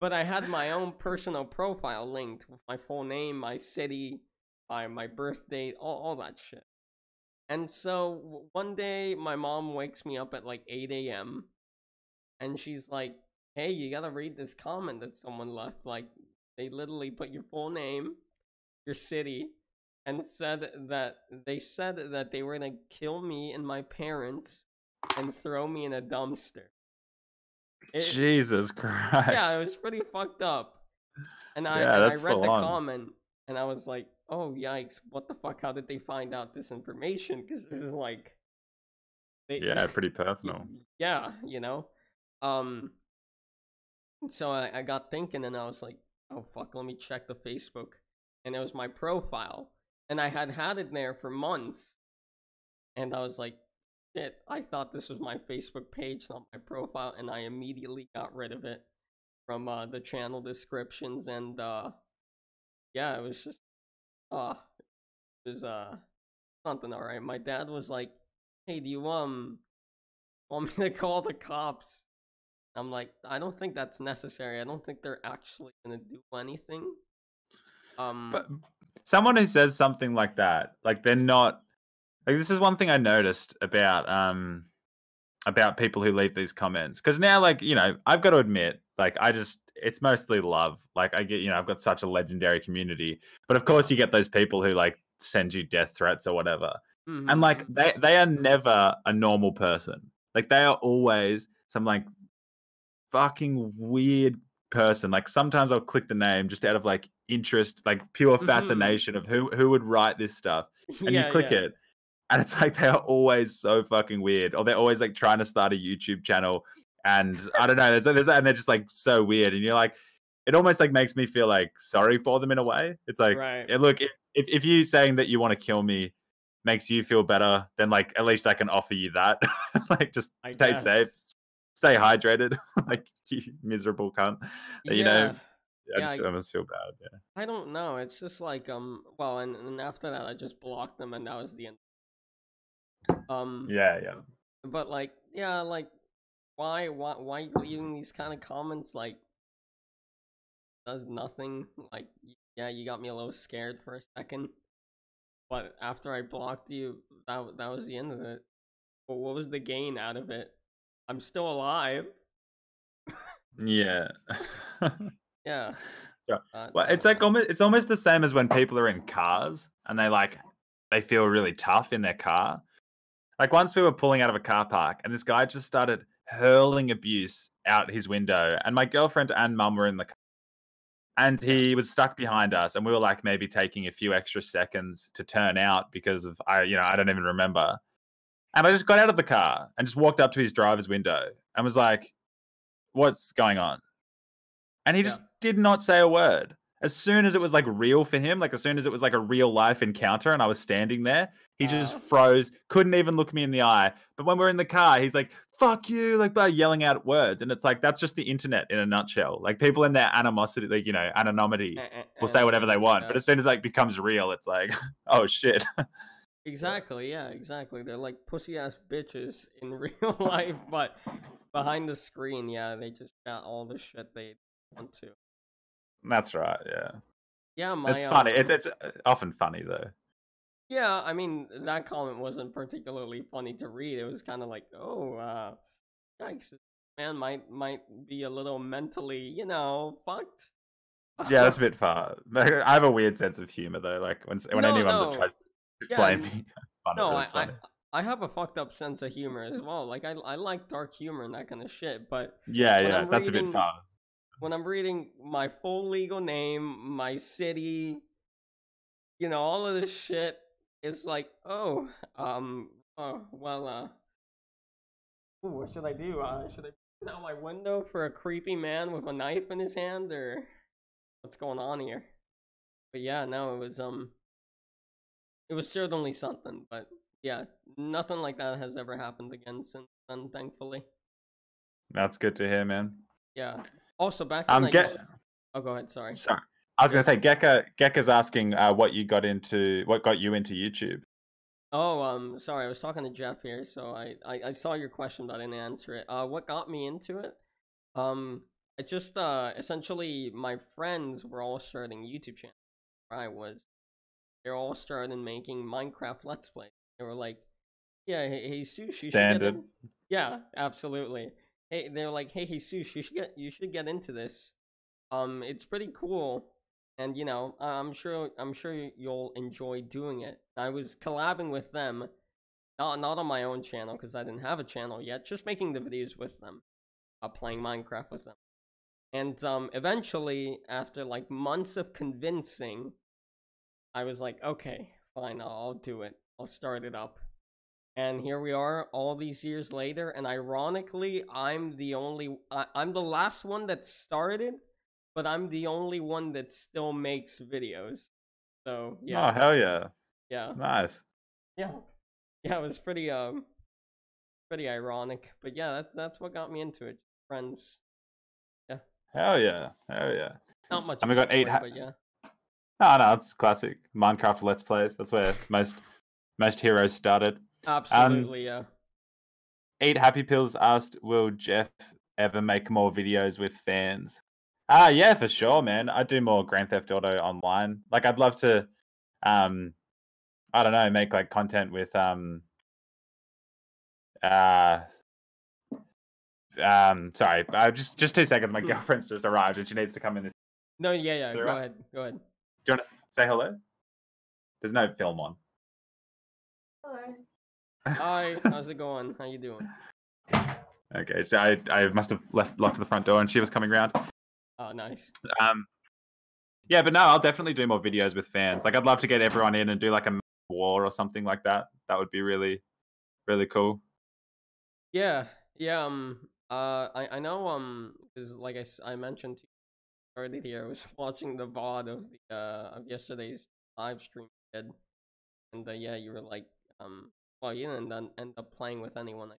but I had my own personal profile linked with my full name, my city, my my birth date, all, all that shit. And so one day my mom wakes me up at like 8 a.m. and she's like, Hey, you gotta read this comment that someone left. Like, they literally put your full name, your city, and said that they said that they were gonna kill me and my parents and throw me in a dumpster. It, Jesus Christ. Yeah, it was pretty fucked up. And I, yeah, and I read the on. comment and I was like, oh, yikes. What the fuck? How did they find out this information? Because this is like. They, yeah, pretty personal. Yeah, you know? Um. So I, I got thinking and I was like, oh, fuck, let me check the Facebook. And it was my profile. And I had had it there for months. and I was like, shit, I thought this was my Facebook page, not my profile, and I immediately got rid of it from uh, the channel descriptions, and uh, yeah, it was just, uh, it was uh, something alright. My dad was like, hey, do you um want me to call the cops? I'm like, I don't think that's necessary. I don't think they're actually gonna do anything. Um, but someone who says something like that, like they're not like this is one thing I noticed about um about people who leave these comments because now like you know I've got to admit like I just it's mostly love like I get you know I've got such a legendary community but of course you get those people who like send you death threats or whatever mm-hmm. and like they they are never a normal person like they are always some like fucking weird person like sometimes I'll click the name just out of like interest like pure mm-hmm. fascination mm-hmm. of who who would write this stuff and yeah, you click yeah. it and it's like they're always so fucking weird, or they're always like trying to start a YouTube channel, and I don't know, there's, there's, and they're just like so weird, and you're like, it almost like makes me feel like sorry for them in a way. It's like, right. look, if, if you saying that you want to kill me makes you feel better, then like at least I can offer you that. like just I stay guess. safe, stay hydrated, like you miserable cunt. Yeah. You know. I, just, I, I almost feel bad. Yeah. I don't know. It's just like um. Well, and, and after that, I just blocked them, and that was the end um. Yeah, yeah. But like, yeah, like, why, why, why you leaving these kind of comments? Like, does nothing. Like, yeah, you got me a little scared for a second. But after I blocked you, that that was the end of it. But what was the gain out of it? I'm still alive. yeah. yeah. Yeah. Uh, well, it's like almost it's almost the same as when people are in cars and they like they feel really tough in their car like once we were pulling out of a car park and this guy just started hurling abuse out his window, and my girlfriend and mum were in the car. And he was stuck behind us, and we were like maybe taking a few extra seconds to turn out because of I, you know, I don't even remember. And I just got out of the car and just walked up to his driver's window and was like, "What's going on?" And he just did not say a word as soon as it was like real for him, like as soon as it was like a real life encounter and I was standing there, he just uh. froze, couldn't even look me in the eye. But when we're in the car, he's like, fuck you, like by yelling out words. And it's like, that's just the internet in a nutshell. Like people in their animosity, like, you know, anonymity eh, eh, eh, will say whatever they want. But as soon as like becomes real, it's like, oh shit. Exactly, yeah, exactly. They're like pussy ass bitches in real life, but behind the screen, yeah, they just got all the shit they want to. That's right. Yeah. Yeah, my, it's funny. Um, it's it's uh, often funny though. Yeah, I mean that comment wasn't particularly funny to read. It was kind of like, oh, uh, yikes, man might might be a little mentally, you know, fucked. yeah, that's a bit far. I have a weird sense of humor though. Like when when no, anyone no. tries to blame yeah, me, no, really I, I, I have a fucked up sense of humor as well. Like I I like dark humor and that kind of shit. But yeah, yeah, I'm that's reading, a bit far when I'm reading my full legal name, my city, you know, all of this shit, it's like, oh, um, oh, well, uh, ooh, what should I do? Uh, should I put out my window for a creepy man with a knife in his hand, or what's going on here? But yeah, no, it was, um, it was certainly something, but yeah, nothing like that has ever happened again since then, thankfully. That's good to hear, man. Yeah. Also, back um, like, get... oh, go ahead. Sorry. Sorry. I was going to say, Gecka. Gecka's asking uh, what you got into, what got you into YouTube. Oh, um, sorry, I was talking to Jeff here, so I, I, I saw your question, but I didn't answer it. Uh, what got me into it? Um, it just uh, essentially my friends were all starting YouTube channels. Where I was, they're all starting making Minecraft Let's Play. They were like, "Yeah, hey, hey Sush, you Standard. Yeah, absolutely hey, they're like, hey, Jesus, you should get you should get into this. Um, it's pretty cool, and you know, I'm sure I'm sure you'll enjoy doing it. I was collabing with them, not not on my own channel because I didn't have a channel yet. Just making the videos with them, uh, playing Minecraft with them, and um, eventually, after like months of convincing, I was like, okay, fine, I'll, I'll do it. I'll start it up and here we are all these years later and ironically i'm the only I, i'm the last one that started but i'm the only one that still makes videos so yeah oh hell yeah yeah nice yeah yeah, it was pretty um pretty ironic. But yeah, that's that's what got me into it. Friends. Yeah. Hell yeah. Hell yeah. Not much. And we got eight. Ha- but yeah. No, no, it's classic Minecraft Let's Plays. That's where most most heroes started. Absolutely, um, yeah. Eight Happy Pills asked, "Will Jeff ever make more videos with fans?" Ah, uh, yeah, for sure, man. I do more Grand Theft Auto online. Like, I'd love to, um, I don't know, make like content with um, uh, um, sorry, uh, just just two seconds. My hmm. girlfriend's just arrived and she needs to come in this. No, yeah, yeah. Go ahead. Go ahead. Do you want to say hello? There's no film on. Hello. Hi. How's it going? How you doing? Okay, so I I must have left locked to the front door and she was coming around. Oh, nice. Um, yeah, but no, I'll definitely do more videos with fans. Like, I'd love to get everyone in and do like a war or something like that. That would be really, really cool. Yeah, yeah. Um, uh, I I know. Um, because like I I mentioned to you earlier, I was watching the VOD of the uh of yesterday's live stream, and uh, yeah, you were like, um, well, you didn't end up playing with anyone.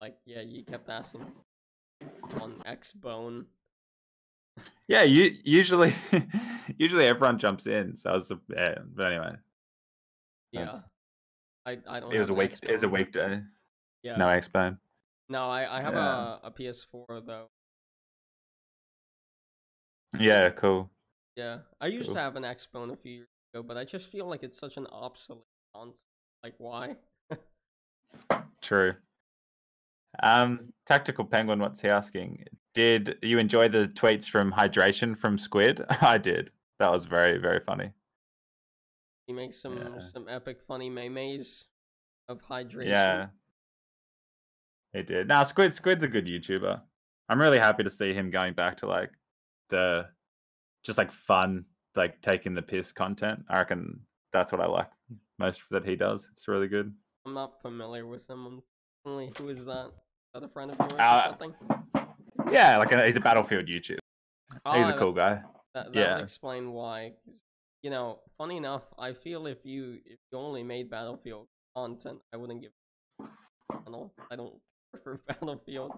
Like, yeah, you kept asking on X Bone. Yeah, you usually usually everyone jumps in. So I was, yeah, but anyway. Yeah, I I don't. It was a week. It was a weekday. Yeah. No X Bone. No, I I have yeah. a a PS4 though. Yeah, cool. Yeah, I used cool. to have an X Bone a few years ago, but I just feel like it's such an obsolete concept. Like, why? True. Um, Tactical Penguin, what's he asking? Did you enjoy the tweets from Hydration from Squid? I did. That was very, very funny. He makes some yeah. some epic funny memes of hydration. Yeah. He did. Now Squid Squid's a good YouTuber. I'm really happy to see him going back to like the just like fun, like taking the piss content. I reckon that's what I like most that he does. It's really good. I'm not familiar with him. Who is that? Is that a friend of yours uh, or something? Yeah, like a, he's a Battlefield YouTuber. Oh, he's a cool guy. That, that yeah. explain why. You know, funny enough, I feel if you if you only made Battlefield content, I wouldn't give. I don't. I don't prefer Battlefield.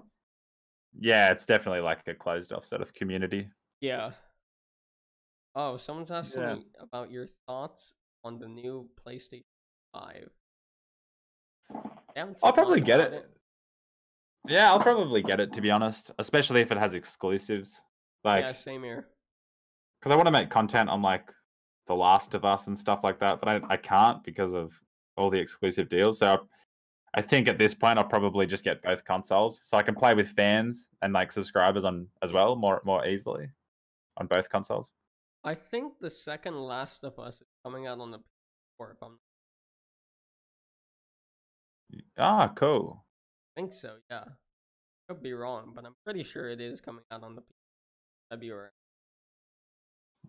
Yeah, it's definitely like a closed off sort of community. Yeah. Oh, someone's asking yeah. me about your thoughts on the new PlayStation Five. I'll probably get it. it. Yeah, I'll probably get it to be honest, especially if it has exclusives. Like, yeah, same here. Because I want to make content on like The Last of Us and stuff like that, but I, I can't because of all the exclusive deals. So I think at this point I'll probably just get both consoles, so I can play with fans and like subscribers on as well more more easily on both consoles. I think the second Last of Us is coming out on the PS4 if I'm Ah, cool. I think so, yeah. Could be wrong, but I'm pretty sure it is coming out on the February.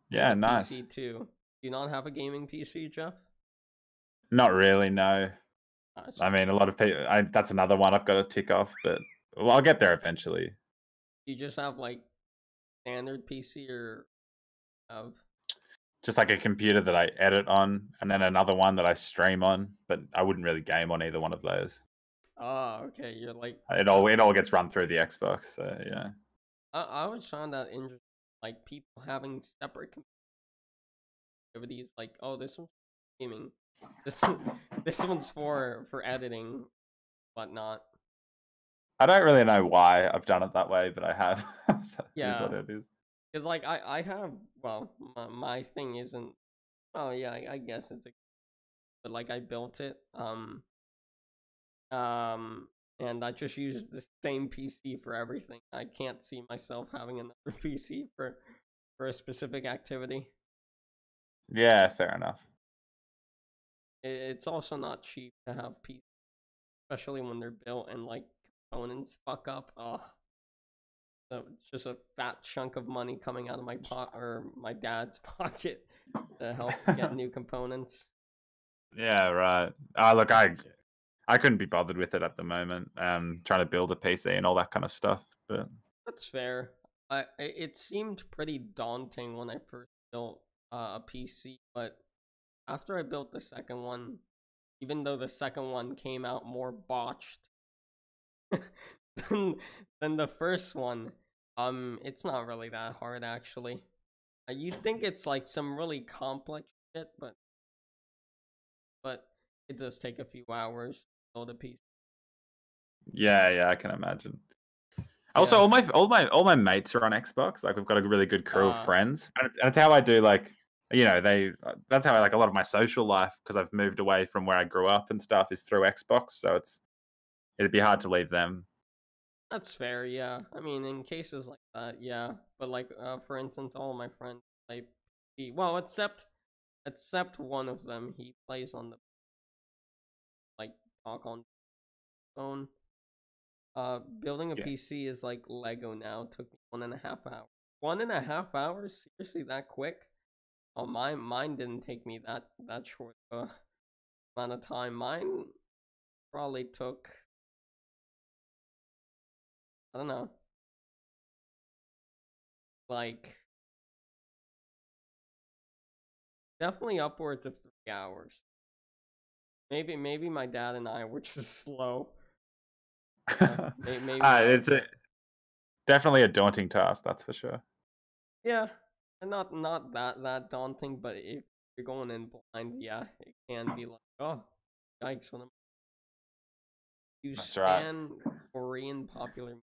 Yeah, nice. PC too. Do you not have a gaming PC, Jeff? Not really, no. I mean, a lot of people. I, that's another one I've got to tick off, but well, I'll get there eventually. You just have like standard PC or have just like a computer that I edit on, and then another one that I stream on. But I wouldn't really game on either one of those. Oh, okay. You're like it all it all gets run through the Xbox. So yeah. I I always found that interesting, like people having separate activities. Like, oh, this one's gaming. This this one's for for editing, whatnot. I don't really know why I've done it that way, but I have. so yeah. what it is. Because like I I have well my, my thing isn't oh yeah I, I guess it's a but like I built it um um and I just use the same PC for everything. I can't see myself having another PC for for a specific activity. Yeah, fair enough. It's also not cheap to have PC, especially when they're built and like components fuck up. Oh, so it's just a fat chunk of money coming out of my pot or my dad's pocket to help get new components. Yeah, right. Uh, look, I I couldn't be bothered with it at the moment. Um, trying to build a PC and all that kind of stuff. But that's fair. I it seemed pretty daunting when I first built uh, a PC, but after I built the second one, even though the second one came out more botched than, than the first one. Um, it's not really that hard actually. Uh, you think it's like some really complex shit, but but it does take a few hours to build a piece. Yeah, yeah, I can imagine. Also, Yeah. all my all my all my mates are on Xbox. Like, we've got a really good crew Ah. of friends, and it's, and it's how I do like, you know, they. uh, That's how I like a lot of my social life because I've moved away from where I grew up and stuff is through Xbox. So it's it'd be hard to leave them. That's fair, yeah. I mean, in cases like that, yeah. But like, uh, for instance, all of my friends play PC. Well, except except one of them, he plays on the like talk on phone. Uh, building a Yeah. PC is like Lego now. Took me one and a half hours. One and a half hours? Seriously, that quick? Oh, mine mine didn't take me that that short uh, amount of time. Mine probably took I don't know. Like definitely upwards of three hours. Maybe maybe my dad and I were just slow. Uh, may- maybe not. it's a, definitely a daunting task, that's for sure. Yeah, and not not that that daunting, but if you're going in blind, yeah, it can be like, oh, yikes! What am you That's right. Korean popular?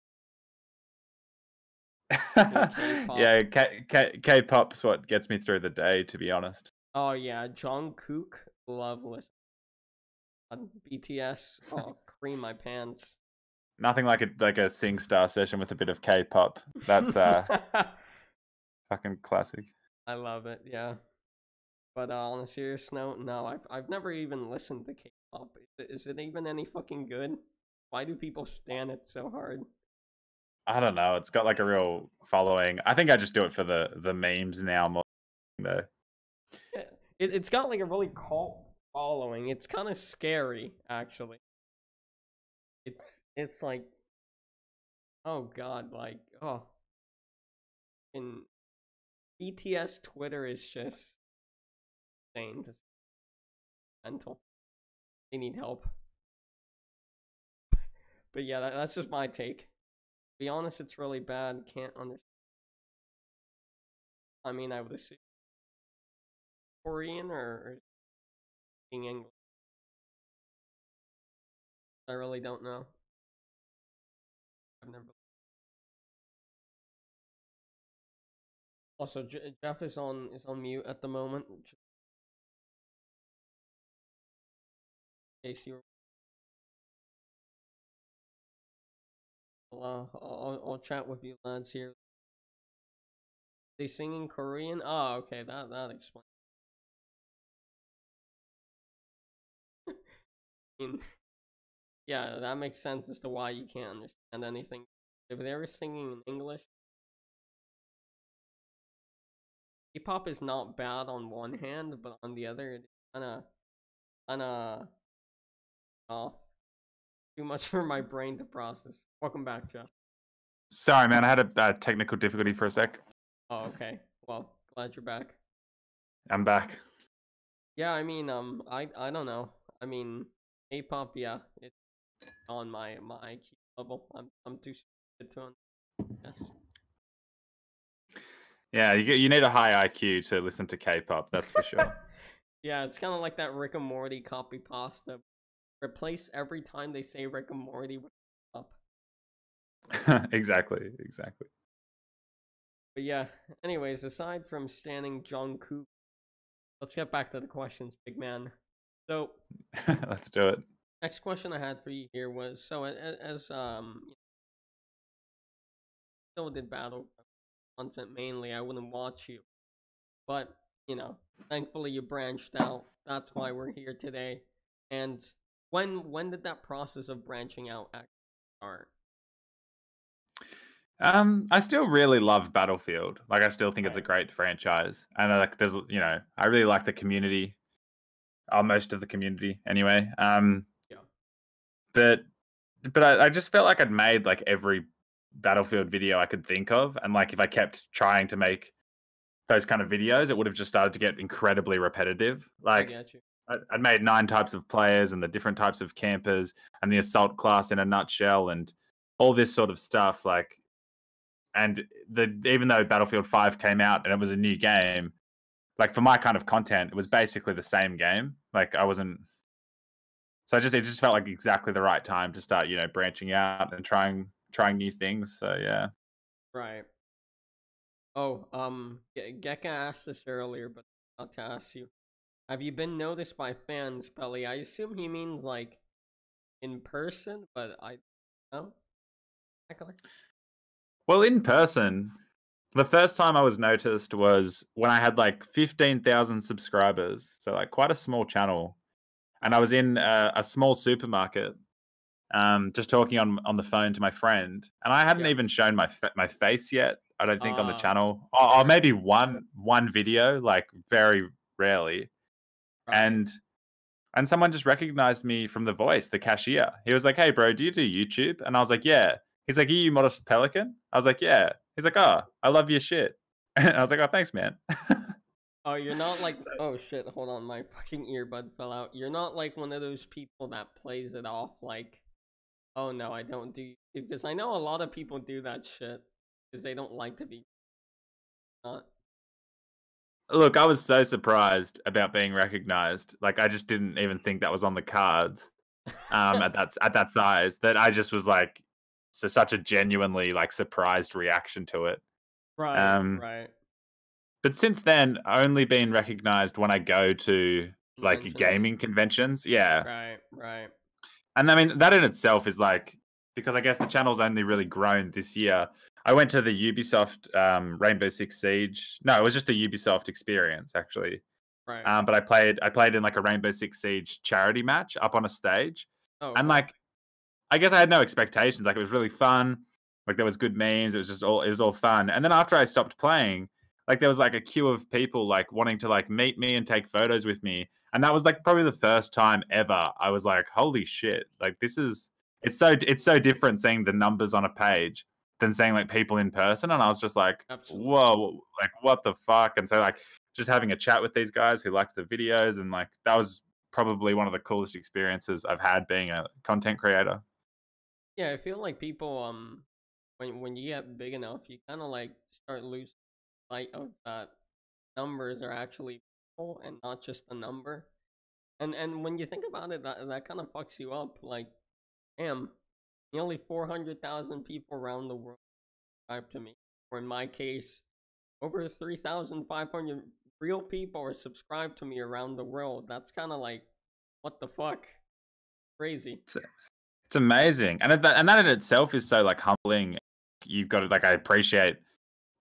Yeah, K- K- K-pop's what gets me through the day, to be honest. Oh yeah, Jungkook, love listen. On BTS, oh, cream my pants. Nothing like a like a SingStar session with a bit of K-pop. That's uh fucking classic. I love it. Yeah. But uh, on a serious note, no, I've I've never even listened to K-pop. Is it, is it even any fucking good? Why do people stand it so hard? I don't know. It's got like a real following. I think I just do it for the the memes now more though. It, it's got like a really cult following. It's kind of scary, actually. It's it's like, oh god, like oh, in BTS Twitter is just insane. Just mental. They need help. But yeah, that, that's just my take. Be honest, it's really bad. Can't understand. I mean, I would assume Korean or, speaking English. I really don't know. I've never. Also, J- Jeff is on is on mute at the moment. In case you. I'll, I'll, I'll chat with you lads here. They sing in Korean? Oh, okay, that that explains. Yeah, that makes sense as to why you can't understand anything. If they were singing in English, K-pop is not bad on one hand, but on the other, it's kind of, kind of off. Too much for my brain to process. Welcome back, Jeff. Sorry, man. I had a uh, technical difficulty for a sec. Oh, okay. Well, glad you're back. I'm back. Yeah, I mean, um, I I don't know. I mean, K-pop, yeah, it's on my my IQ level. I'm I'm too stupid to. un- Yes. Yeah, you you need a high IQ to listen to K-pop. That's for sure. yeah, it's kind of like that Rick and Morty copy pasta. Replace every time they say Rick and Morty with up. exactly, exactly. But yeah, anyways, aside from standing Jungkook, let's get back to the questions, big man. So, Let's do it. next question I had for you here was so as um still did battle content mainly, I wouldn't watch you. But, you know, thankfully you branched out. That's why we're here today. And when when did that process of branching out actually start? Um, I still really love Battlefield. Like, I still think it's a great franchise, and uh, like, there's, you know, I really like the community. Uh, most of the community, anyway. Um, Yeah. But, but I, I just felt like I'd made like every Battlefield video I could think of, and like if I kept trying to make those kind of videos, it would have just started to get incredibly repetitive. I Like, I'd made nine types of players and the different types of campers and the assault class in a nutshell and all this sort of stuff. Like, and the even though Battlefield Five came out and it was a new game, like for my kind of content, it was basically the same game. Like I wasn't. So I just it just felt like exactly the right time to start, you know, branching out and trying trying new things. So yeah. Right. Oh, um, Geka asked this earlier, but I'll to ask you. Have you been noticed by fans, Pelly? I assume he means like in person, but I no. Well, in person, the first time I was noticed was when I had like 15,000 subscribers. So, like, quite a small channel. And I was in a, a small supermarket, um, just talking on, on the phone to my friend. And I hadn't yeah. even shown my fa- my face yet. I don't think uh, on the ah. channel, or, or, maybe one one video, like very rarely. And and someone just recognized me from the voice, the cashier. He was like, "Hey, bro, do you do YouTube?" And I was like, "Yeah." He's like, "Are you Modest Pelican?" I was like, "Yeah." He's like, "Oh, I love your shit." And I was like, "Oh, thanks, man." oh, you're not like, oh shit, hold on, my fucking earbud fell out. You're not like one of those people that plays it off like, oh no, I don't do because I know a lot of people do that shit because they don't like to be. Not. Look, I was so surprised about being recognized. Like, I just didn't even think that was on the cards um, at that at that size. That I just was like, so such a genuinely like surprised reaction to it. Right. Um, right. But since then, only been recognized when I go to like gaming conventions. Yeah. Right. Right. And I mean that in itself is like because I guess the channel's only really grown this year. I went to the Ubisoft um, Rainbow Six Siege. No, it was just the Ubisoft experience actually. Right. Um, but I played I played in like a Rainbow Six Siege charity match up on a stage. Oh, and like I guess I had no expectations. Like it was really fun. Like there was good memes. It was just all it was all fun. And then after I stopped playing, like there was like a queue of people like wanting to like meet me and take photos with me. And that was like probably the first time ever I was like, holy shit! Like this is it's so it's so different seeing the numbers on a page than seeing like people in person. And I was just like, Absolutely. whoa, like what the fuck? And so like just having a chat with these guys who liked the videos and like that was probably one of the coolest experiences I've had being a content creator. Yeah, I feel like people um when when you get big enough, you kind of like start losing sight of that numbers are actually people and not just a number. And and when you think about it, that that kind of fucks you up. Like, damn, nearly four hundred thousand people around the world subscribe to me. Or in my case, over three thousand five hundred real people are subscribed to me around the world. That's kind of like, what the fuck, crazy. It's amazing, and that and that in itself is so like humbling. You've got to like I appreciate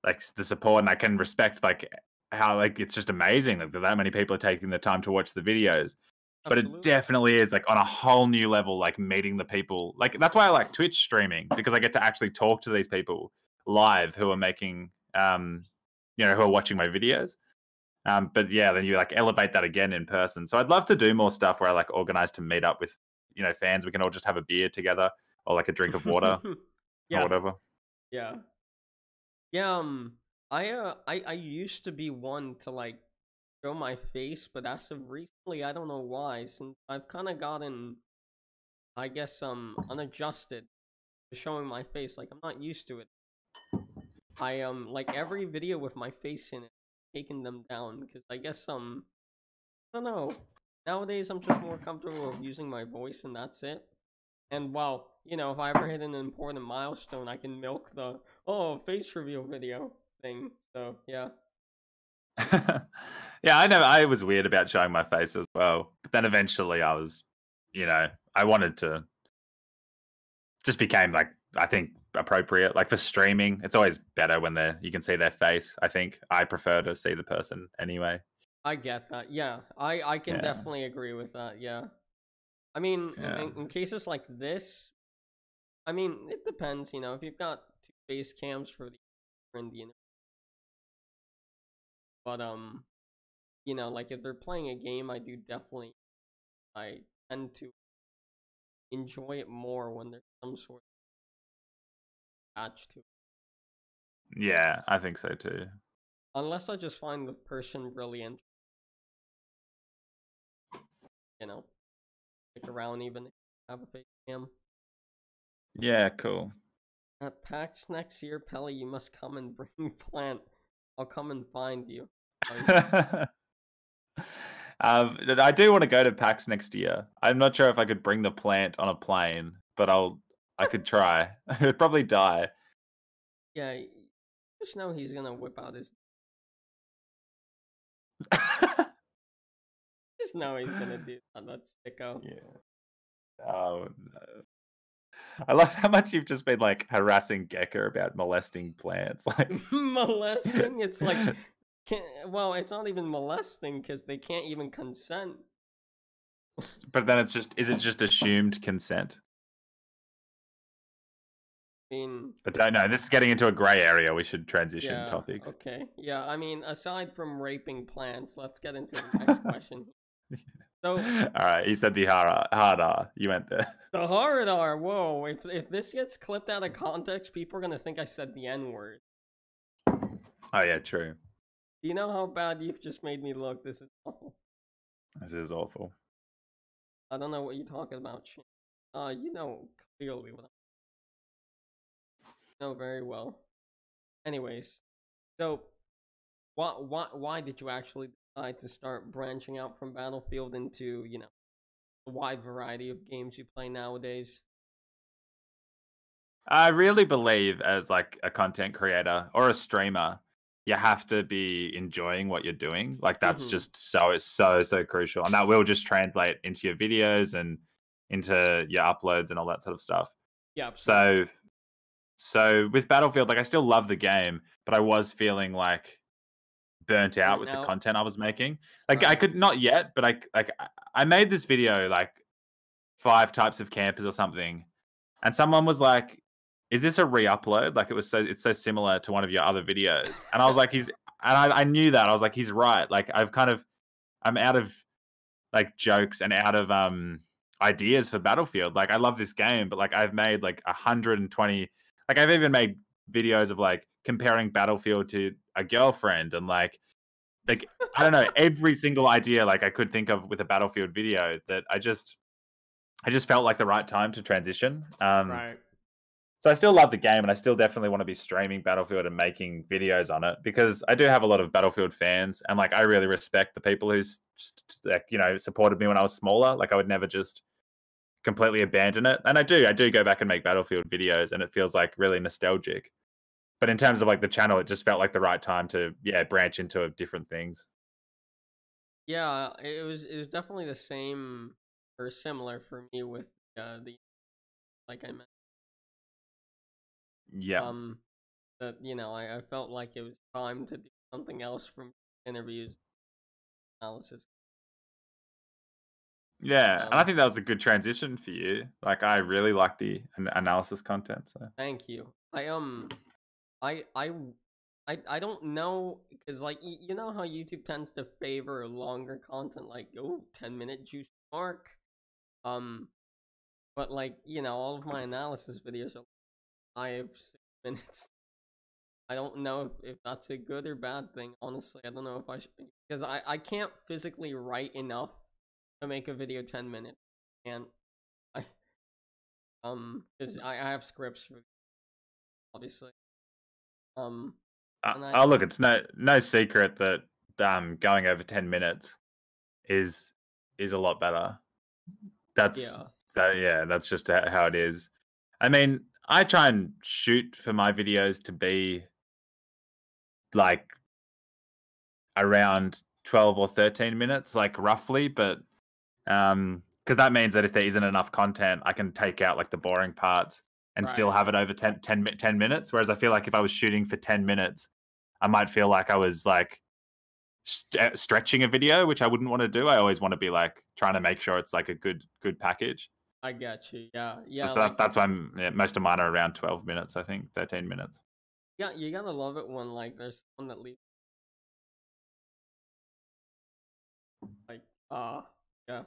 like the support, and I can respect like how like it's just amazing that that many people are taking the time to watch the videos. But it definitely is like on a whole new level, like meeting the people. Like that's why I like Twitch streaming because I get to actually talk to these people live who are making, um, you know, who are watching my videos. Um, but yeah, then you like elevate that again in person. So I'd love to do more stuff where I like organize to meet up with you know fans we can all just have a beer together or like a drink of water yeah. or whatever yeah yeah um i uh i i used to be one to like show my face but as of recently i don't know why since i've kind of gotten i guess um unadjusted to showing my face like i'm not used to it i um like every video with my face in it taking them down because i guess um i don't know Nowadays, I'm just more comfortable with using my voice, and that's it. And well, you know, if I ever hit an important milestone, I can milk the oh face reveal video thing. So yeah. yeah, I know. I was weird about showing my face as well, but then eventually, I was, you know, I wanted to. Just became like I think appropriate. Like for streaming, it's always better when they you can see their face. I think I prefer to see the person anyway. I get that. Yeah, I I can yeah. definitely agree with that. Yeah, I mean, yeah. in, in, cases like this, I mean, it depends. You know, if you've got two face cams for the in the but um, you know, like if they're playing a game, I do definitely, I tend to enjoy it more when there's some sort of attached to it. Yeah, I think so too. Unless I just find the person really interesting you know, stick around even if you have a face cam. Yeah, cool. At PAX next year, Pelly, you must come and bring plant. I'll come and find you. um, I do want to go to PAX next year. I'm not sure if I could bring the plant on a plane, but I'll. I could try. I would probably die. Yeah, just know he's gonna whip out his. just know he's gonna do that. That's sicko. Yeah. Oh no. I love how much you've just been like harassing Gecko about molesting plants. Like molesting? It's like, well, it's not even molesting because they can't even consent. But then it's just, is it just assumed consent? I mean, I don't know. This is getting into a grey area. We should transition yeah, topics. Okay. Yeah. I mean, aside from raping plants, let's get into the next question. So, all right, you said the hard hard R. You went there. The hard R. Whoa! If if this gets clipped out of context, people are gonna think I said the N word. Oh yeah, true. Do you know how bad you've just made me look? This is awful. This is awful. I don't know what you're talking about. Uh, you know clearly what I know very well. Anyways, so why why why did you actually decide to start branching out from Battlefield into, you know, a wide variety of games you play nowadays? I really believe as like a content creator or a streamer, you have to be enjoying what you're doing. Like that's mm-hmm. just so it's so so crucial, and that will just translate into your videos and into your uploads and all that sort of stuff. Yeah. Absolutely. So so with Battlefield, like I still love the game, but I was feeling like burnt out with the content I was making. Like right. I could not yet, but I like I made this video like five types of campers or something, and someone was like, "Is this a re-upload?" Like it was so it's so similar to one of your other videos, and I was like, "He's," and I, I knew that I was like, "He's right." Like I've kind of I'm out of like jokes and out of um ideas for Battlefield. Like I love this game, but like I've made like 120 like I've even made videos of like comparing Battlefield to a girlfriend and like like I don't know every single idea like I could think of with a Battlefield video that I just I just felt like the right time to transition. Um, right. So I still love the game, and I still definitely want to be streaming Battlefield and making videos on it because I do have a lot of Battlefield fans, and like I really respect the people who's like you know supported me when I was smaller. Like I would never just completely abandon it, and I do. I do go back and make Battlefield videos, and it feels like really nostalgic but in terms of like the channel, it just felt like the right time to yeah branch into different things. Yeah, it was it was definitely the same or similar for me with uh, the like I mentioned. Yeah. Um, that you know I, I felt like it was time to do something else from interviews analysis. Yeah, um, and I um think that was a good transition for you. Like I really like the analysis content. So thank you. I um I I I I don't know because like you know how YouTube tends to favor longer content, like oh 10 minute juice mark, um, but like you know all of my analysis videos are five six minutes. I don't know if, if that's a good or bad thing. Honestly, I don't know if I should because I I can't physically write enough to make a video 10 minutes, and I um because I, I have scripts for obviously um, I... oh, look, it's no no secret that um going over ten minutes is is a lot better. That's yeah. That, yeah, that's just how it is. I mean, I try and shoot for my videos to be like around 12 or 13 minutes like roughly but um because that means that if there isn't enough content i can take out like the boring parts and right. still have it over 10, 10, 10 minutes. Whereas I feel like if I was shooting for 10 minutes, I might feel like I was like st- uh, stretching a video, which I wouldn't want to do. I always want to be like trying to make sure it's like a good, good package. I get you. Yeah. Yeah. So, so like, that's why I'm, yeah, most of mine are around 12 minutes, I think, 13 minutes. Yeah. You gotta love it when like there's one that leaves. Like, ah, uh, yeah.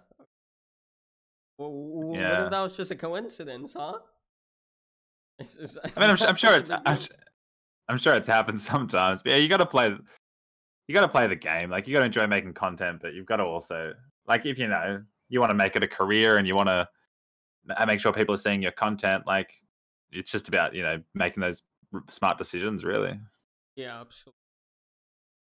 Well, yeah. what if that was just a coincidence, huh? It's, it's, it's I mean, I'm, I'm sure it's I'm, I'm, sure it's happened sometimes, but yeah, you got to play. You got to play the game. Like you got to enjoy making content, but you've got to also like if you know you want to make it a career and you want to make sure people are seeing your content, like it's just about you know making those smart decisions, really. Yeah, absolutely.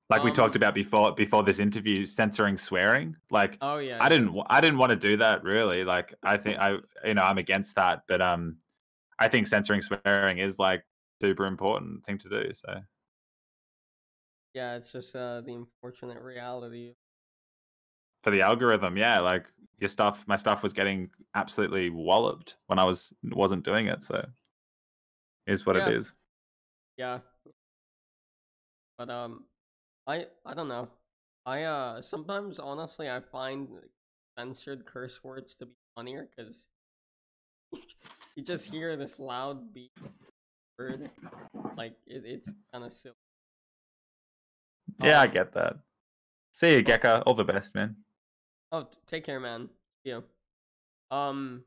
Like um, we talked um about before before this interview, censoring swearing. Like, oh yeah, I didn't I didn't want to do that really. Like, I think I you know I'm against that, but um, I think censoring swearing is like super important thing to do. So yeah, it's just uh, the unfortunate reality. For the algorithm, yeah, like your stuff, my stuff was getting absolutely walloped when I was wasn't doing it. So, is what yeah. it is. Yeah, but um, I I don't know. I uh sometimes honestly I find censored curse words to be funnier because you just hear this loud beat word, like it, it's kind of silly. Yeah, um, I get that. See you, Gecko. All the best, man. Oh, take care, man. See you. Um,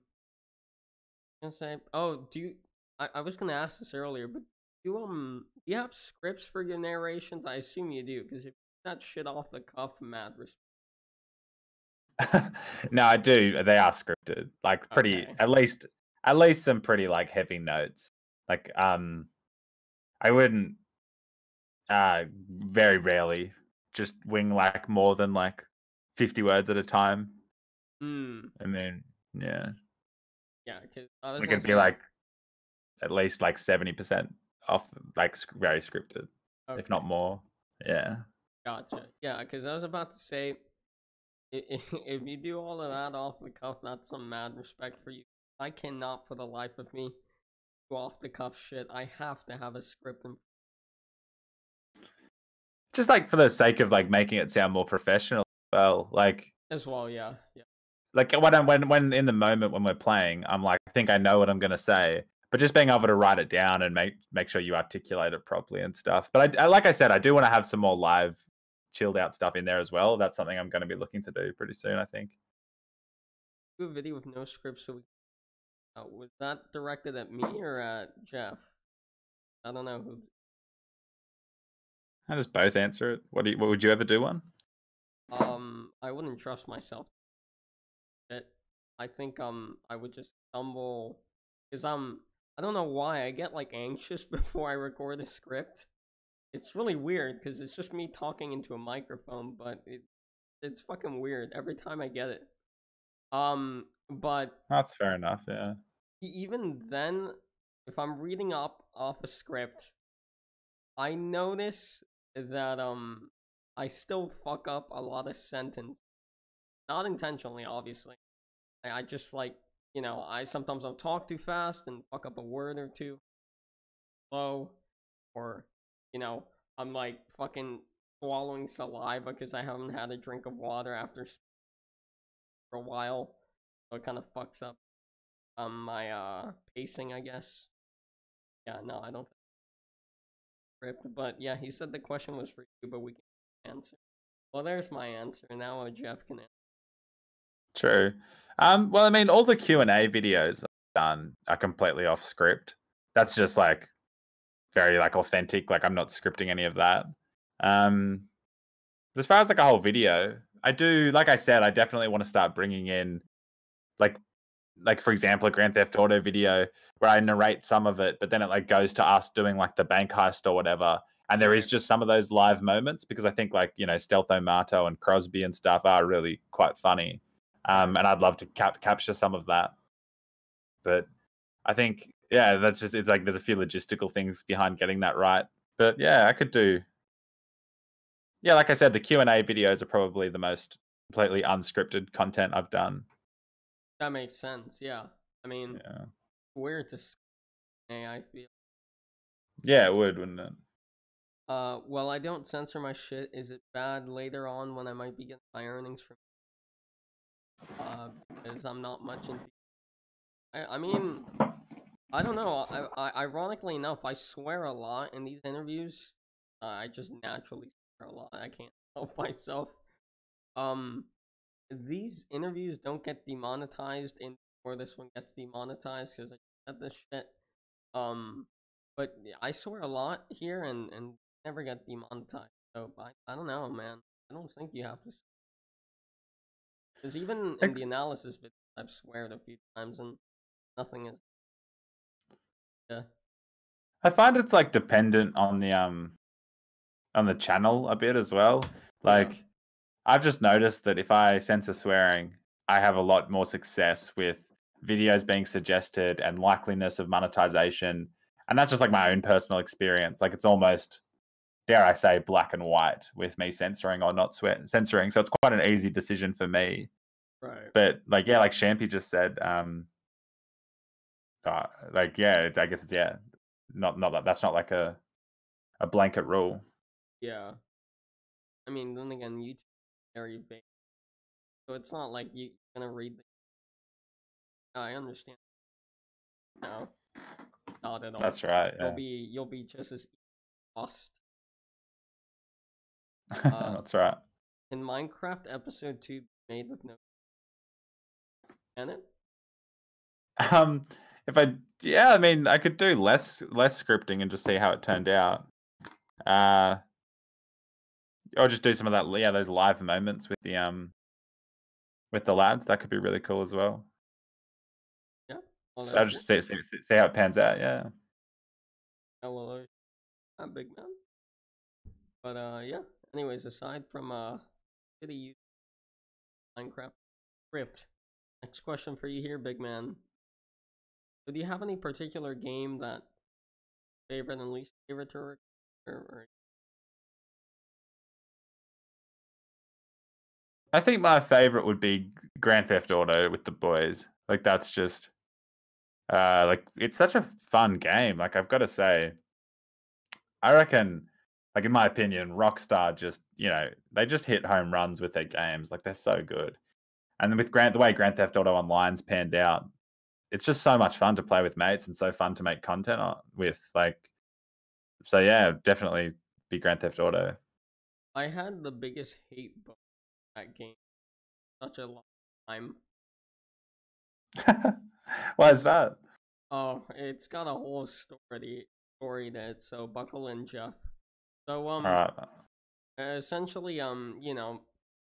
gonna say, oh, do you? I, I was gonna ask this earlier, but do you um, do you have scripts for your narrations? I assume you do, because if that shit off the cuff, mad no, I do. They are scripted, like pretty. Okay. At least, at least some pretty like heavy notes. Like, um, I wouldn't uh, very rarely just wing like more than like 50 words at a time. Mm. And then, yeah. Yeah, because it could be like at least like 70% off, like very scripted, okay. if not more. Yeah. Gotcha. Yeah, because I was about to say, if you do all of that off the cuff, that's some mad respect for you. I cannot, for the life of me, go off the cuff shit. I have to have a script in just like for the sake of like making it sound more professional. Well, like as well, yeah, yeah. Like when I'm when when in the moment when we're playing, I'm like, I think I know what I'm gonna say, but just being able to write it down and make make sure you articulate it properly and stuff. But I, I like I said, I do want to have some more live, chilled out stuff in there as well. That's something I'm going to be looking to do pretty soon. I think. Do a video with no script, so we. Uh, was that directed at me or at Jeff? I don't know who I just both answer it. What do you, what would you ever do one? I wouldn't trust myself. It, I think um I would just stumble because um I don't know why I get like anxious before I record a script. It's really weird because it's just me talking into a microphone, but it it's fucking weird every time I get it. Um, but that's fair enough. Yeah. Even then, if I'm reading up off a script, I notice that um I still fuck up a lot of sentences. Not intentionally, obviously. I, just like you know, I sometimes I'll talk too fast and fuck up a word or two. Slow. Or, you know, I'm like fucking swallowing saliva because I haven't had a drink of water after for a while. So it kind of fucks up um my uh pacing, I guess. Yeah, no, I don't script, but yeah, he said the question was for you, but we can answer. Well, there's my answer. Now Jeff can answer. True. Um, well, I mean, all the Q and A videos I've done are completely off script. That's just like very like authentic. Like I'm not scripting any of that. Um, as far as like a whole video, I do. Like I said, I definitely want to start bringing in like like for example a grand theft auto video where i narrate some of it but then it like goes to us doing like the bank heist or whatever and there is just some of those live moments because i think like you know Stealth-O-Mato and crosby and stuff are really quite funny um and i'd love to cap- capture some of that but i think yeah that's just it's like there's a few logistical things behind getting that right but yeah i could do yeah like i said the q&a videos are probably the most completely unscripted content i've done that makes sense. Yeah. I mean, yeah. weird to I feel. Yeah, it would, wouldn't it? Uh, well, I don't censor my shit. Is it bad later on when I might be getting my earnings from? Uh, because I'm not much into. I, I mean, I don't know. I, I, ironically enough, I swear a lot in these interviews. Uh, I just naturally swear a lot. I can't help myself. Um, these interviews don't get demonetized in before this one gets demonetized because I said this shit. Um, but I swear a lot here and and never get demonetized. So I I don't know, man. I don't think you have to. Because even in the analysis bit, I've sweared a few times and nothing is. Yeah. I find it's like dependent on the um on the channel a bit as well. Like yeah. I've just noticed that if I censor swearing, I have a lot more success with videos being suggested and likeliness of monetization. And that's just like my own personal experience. Like it's almost dare I say, black and white with me censoring or not censoring. So it's quite an easy decision for me. Right. But like, yeah, like Shampy just said, um, uh, like, yeah, I guess it's yeah, not not that that's not like a a blanket rule. Yeah. I mean, then again, YouTube very big, so it's not like you're gonna read. The... I understand. No, not at all. That's right. Yeah. You'll be you'll be just as lost uh, That's right. In Minecraft episode two made with no can it? Um if I yeah, I mean I could do less less scripting and just see how it turned out. Uh or just do some of that yeah, those live moments with the um with the lads. That could be really cool as well. Yeah. Well, so I'll just see, see, see, how it pans out, yeah. Hello, I'm big man. But uh yeah, anyways, aside from uh, city Minecraft script, next question for you here, big man. So do you have any particular game that favorite and least favorite to or, or... I think my favorite would be Grand Theft Auto with the boys. Like that's just uh like it's such a fun game. Like I've got to say I reckon like in my opinion, Rockstar just you know they just hit home runs with their games. Like they're so good. And with Grant, the way Grand Theft Auto Online's panned out, it's just so much fun to play with mates and so fun to make content with. Like, so yeah, definitely be Grand Theft Auto. I had the biggest hate book that game such a long time. Why is that? Oh, it's got a whole story story that so buckle in, Jeff. So um, right. essentially um, you know,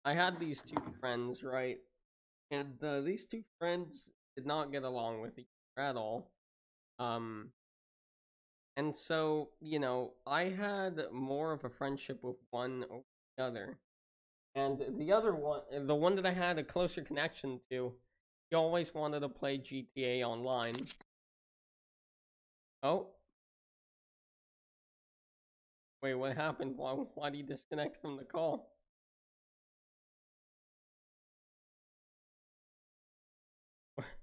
I had these two friends, right? And uh, these two friends did not get along with each other at all. Um, and so you know, I had more of a friendship with one over the other, and the other one, the one that I had a closer connection to, he always wanted to play GTA Online. Oh, Wait, what happened? Why, why did you disconnect from the call?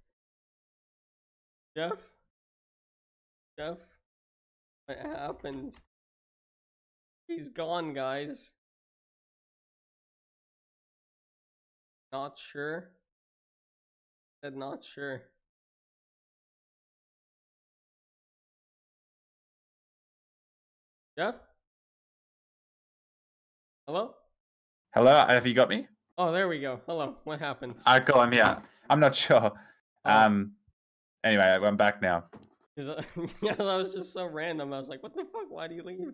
Jeff? Jeff? What happened? He's gone, guys. Not sure. Said not sure. Jeff? Hello? Hello, have you got me? Oh, there we go. Hello. What happened? I call him here. I'm not sure. Oh. Um. Anyway, I'm back now. yeah, that was just so random. I was like, "What the fuck? Why do you leave?"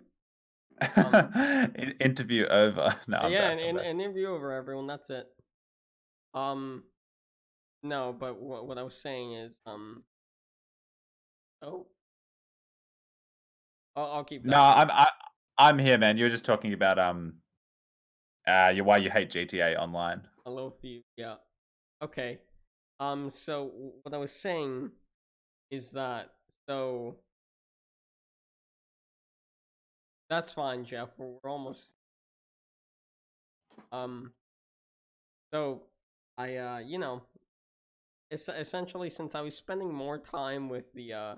Um, interview over. No, yeah, an, an, an, interview over, everyone. That's it. Um, no, but what what I was saying is, um, oh, I'll, I'll keep. No, I'm I, I'm here, man. You were just talking about um uh, you why you hate GTA Online? Hello, you. Yeah. Okay. Um. So what I was saying is that so that's fine, Jeff. We're, we're almost. Um. So I uh you know, it's essentially since I was spending more time with the uh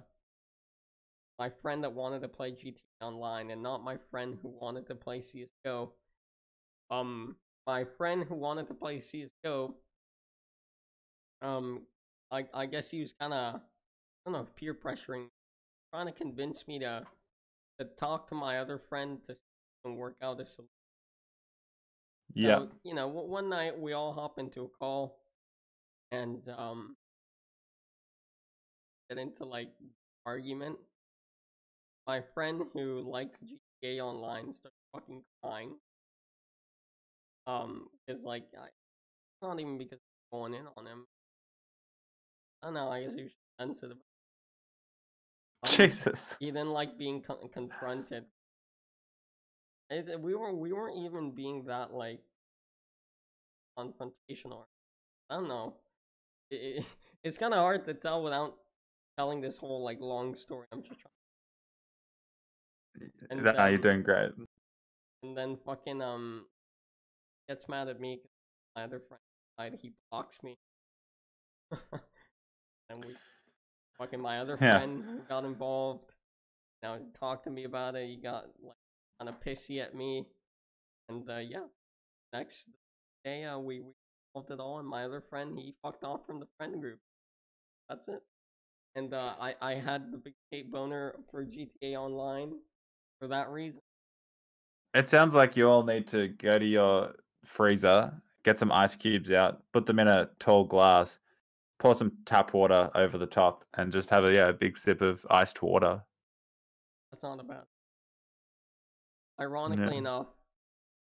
my friend that wanted to play GTA Online and not my friend who wanted to play CS:GO um my friend who wanted to play CS:GO um I I guess he was kind of I don't know peer pressuring trying to convince me to to talk to my other friend to work out a solution. Yeah. So, you know, one night we all hop into a call and um get into like argument. My friend who likes GTA Online started fucking crying um, because like I, not even because I'm going in on him. I don't know. I guess he was sensitive. Um, Jesus. He didn't like being con- confronted. It, we weren't. We weren't even being that like confrontational. I don't know. It, it, it's kind of hard to tell without telling this whole like long story. I'm just trying. And nah, you're doing great. And then fucking um gets mad at me my other friend died. He blocks me. and we fucking my other Yeah. friend got involved. Now he talked to me about it. He got like kind of pissy at me. And uh, yeah, next day uh, we we solved it all. And my other friend he fucked off from the friend group. That's it. And uh, I I had the big Kate boner for GTA Online for that reason. It sounds like you all need to go to your freezer, get some ice cubes out, put them in a tall glass, pour some tap water over the top, and just have a yeah a big sip of iced water. That's not about. it. Ironically Yeah. enough,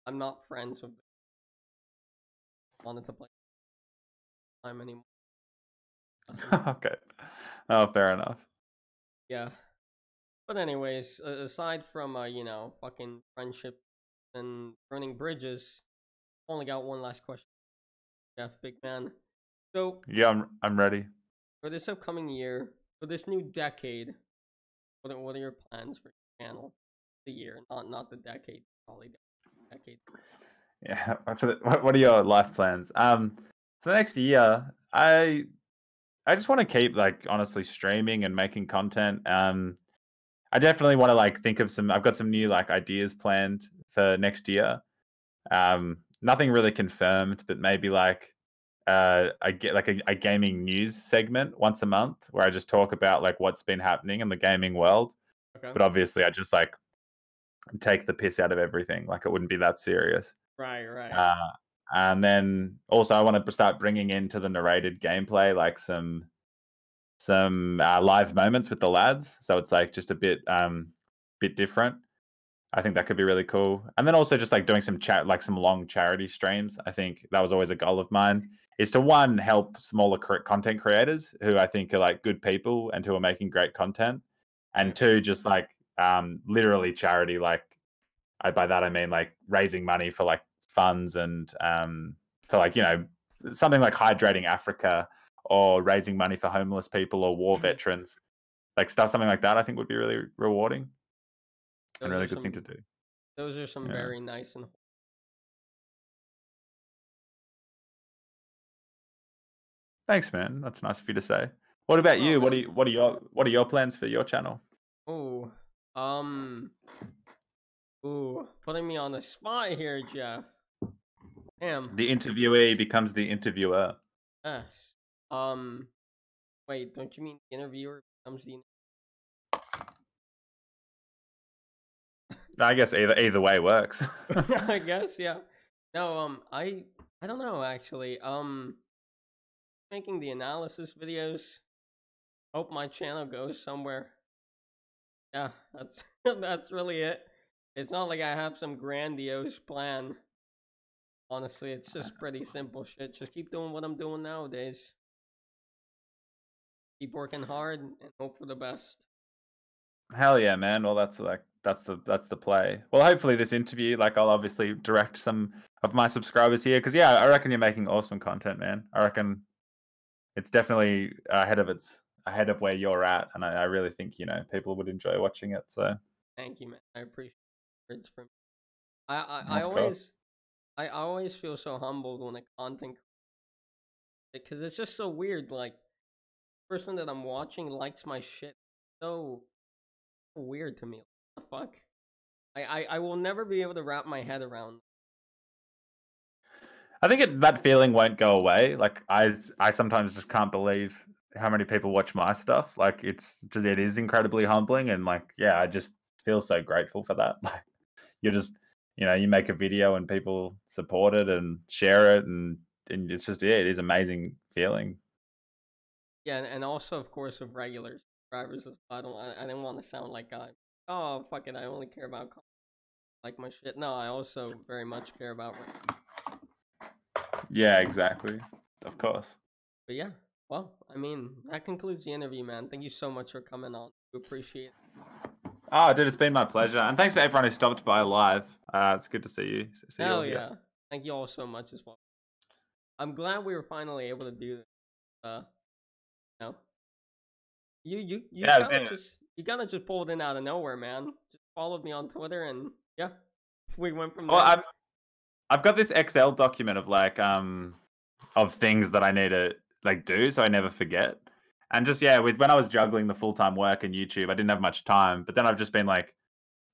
I'm not friends with. Wanted to play. Time anymore. Okay. Oh, fair enough. yeah. But anyways, aside from uh, you know, fucking friendship and burning bridges, only got one last question. Jeff, big man. So Yeah, I'm I'm ready. for this upcoming year, for this new decade, what are, what are your plans for your channel? The year, not not the decade, probably decade. Yeah. The, what are your life plans? Um, for the next year, I I just want to keep like honestly streaming and making content. Um, I definitely want to like think of some. I've got some new like ideas planned for next year. Um, nothing really confirmed, but maybe like uh, I get like a, a gaming news segment once a month where I just talk about like what's been happening in the gaming world. Okay. But obviously, I just like take the piss out of everything. Like it wouldn't be that serious. Right, right. Uh, and then also I want to start bringing into the narrated gameplay like some some uh, live moments with the lads. So it's like just a bit um bit different. I think that could be really cool. And then also just like doing some chat like some long charity streams. I think that was always a goal of mine is to one help smaller content creators who I think are like good people and who are making great content. And two just like um literally charity like I by that I mean like raising money for like funds and um for like you know something like hydrating Africa or raising money for homeless people or war Mhm. veterans, like stuff something like that. I think would be really rewarding Those really good thing to do. Those are some Yeah. very nice and Thanks, man. That's nice of you to say. What about Oh, you? What are you, what are your what are your plans for your channel? oh, um, ooh, putting me on the spot here, Jeff. Damn. The interviewee becomes the interviewer. Yes. Um, wait, don't you mean the interviewer becomes the? I guess either either way works. I guess, yeah. No, um, I I don't know actually. Um, making the analysis videos. Hope my channel goes somewhere. Yeah, that's that's really it. It's not like I have some grandiose plan. Honestly, it's just pretty simple shit. Just keep doing what I'm doing nowadays. Keep working hard and hope for the best. Hell yeah, man. Well, that's like that's the that's the play. Well, hopefully this interview, like I'll obviously direct some of my subscribers here because yeah, I reckon you're making awesome content, man. I reckon it's definitely ahead of its ahead of where you're at, and I, I really think you know people would enjoy watching it. So Thank you, man. I appreciate words from. I I, I course. always I always feel so humbled when a content because it's just so weird. Like, the person that I'm watching likes my shit. So weird to me. The fuck? I, I I will never be able to wrap my head around. I think it, that feeling won't go away. Like I I sometimes just can't believe how many people watch my stuff. Like it's just it is incredibly humbling, and like yeah, I just feel so grateful for that. Like you're just you know you make a video and people support it and share it and and it's just yeah it is amazing feeling Yeah, and, also of course of regular subscribers. as well. I don't I, I didn't want to sound like I oh fuck it I only care about like my shit. No, I also very much care about. Yeah, exactly. Of course. But yeah, well, I mean, that concludes the interview, man. Thank you so much for coming on. We appreciate it. Oh, dude, it's been my pleasure, and thanks for everyone who stopped by live. Uh, it's good to see you. See Hell you yeah! Thank you all so much as well. I'm glad we were finally able to do this. Uh, you know, you you you yeah, kind of just you kind of just pulled in out of nowhere, man. Just followed me on Twitter, and yeah, we went from there. Well, I've I've got this Excel document of like um of things that I need to like do so I never forget. And just yeah, with when I was juggling the full time work and YouTube, I didn't have much time. But then I've just been like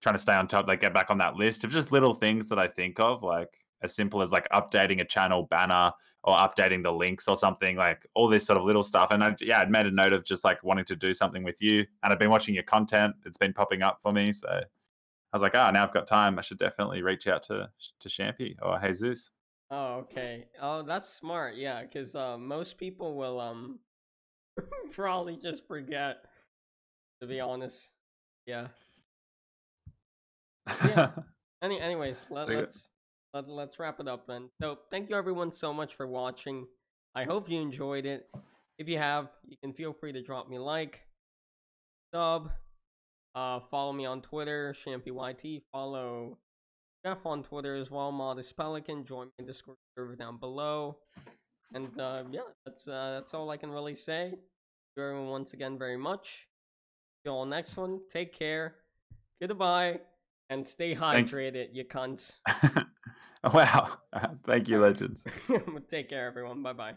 trying to stay on top, like get back on that list of just little things that I think of, like as simple as like updating a channel banner or updating the links or something, like all this sort of little stuff. And I yeah, I'd made a note of just like wanting to do something with you. And I've been watching your content. It's been popping up for me. So I was like, ah, oh, now I've got time. I should definitely reach out to to Shampy or Jesus. Oh, okay. Oh, that's smart. Yeah, because uh, most people will um probably just forget. To be honest, yeah. Yeah. Any, anyways, let, let's let, let's wrap it up then. So, thank you everyone so much for watching. I hope you enjoyed it. If you have, you can feel free to drop me a like, sub, uh, follow me on Twitter, ShampyYT. Follow Jeff on Twitter as well, Modest Pelican. Join my Discord server down below. And uh, yeah, that's uh, that's all I can really say. Thank you everyone once again very much. See you all next one. Take care. Goodbye. And stay hydrated, Thank- you cunts. wow. Thank you, legends. Take care, everyone. Bye bye.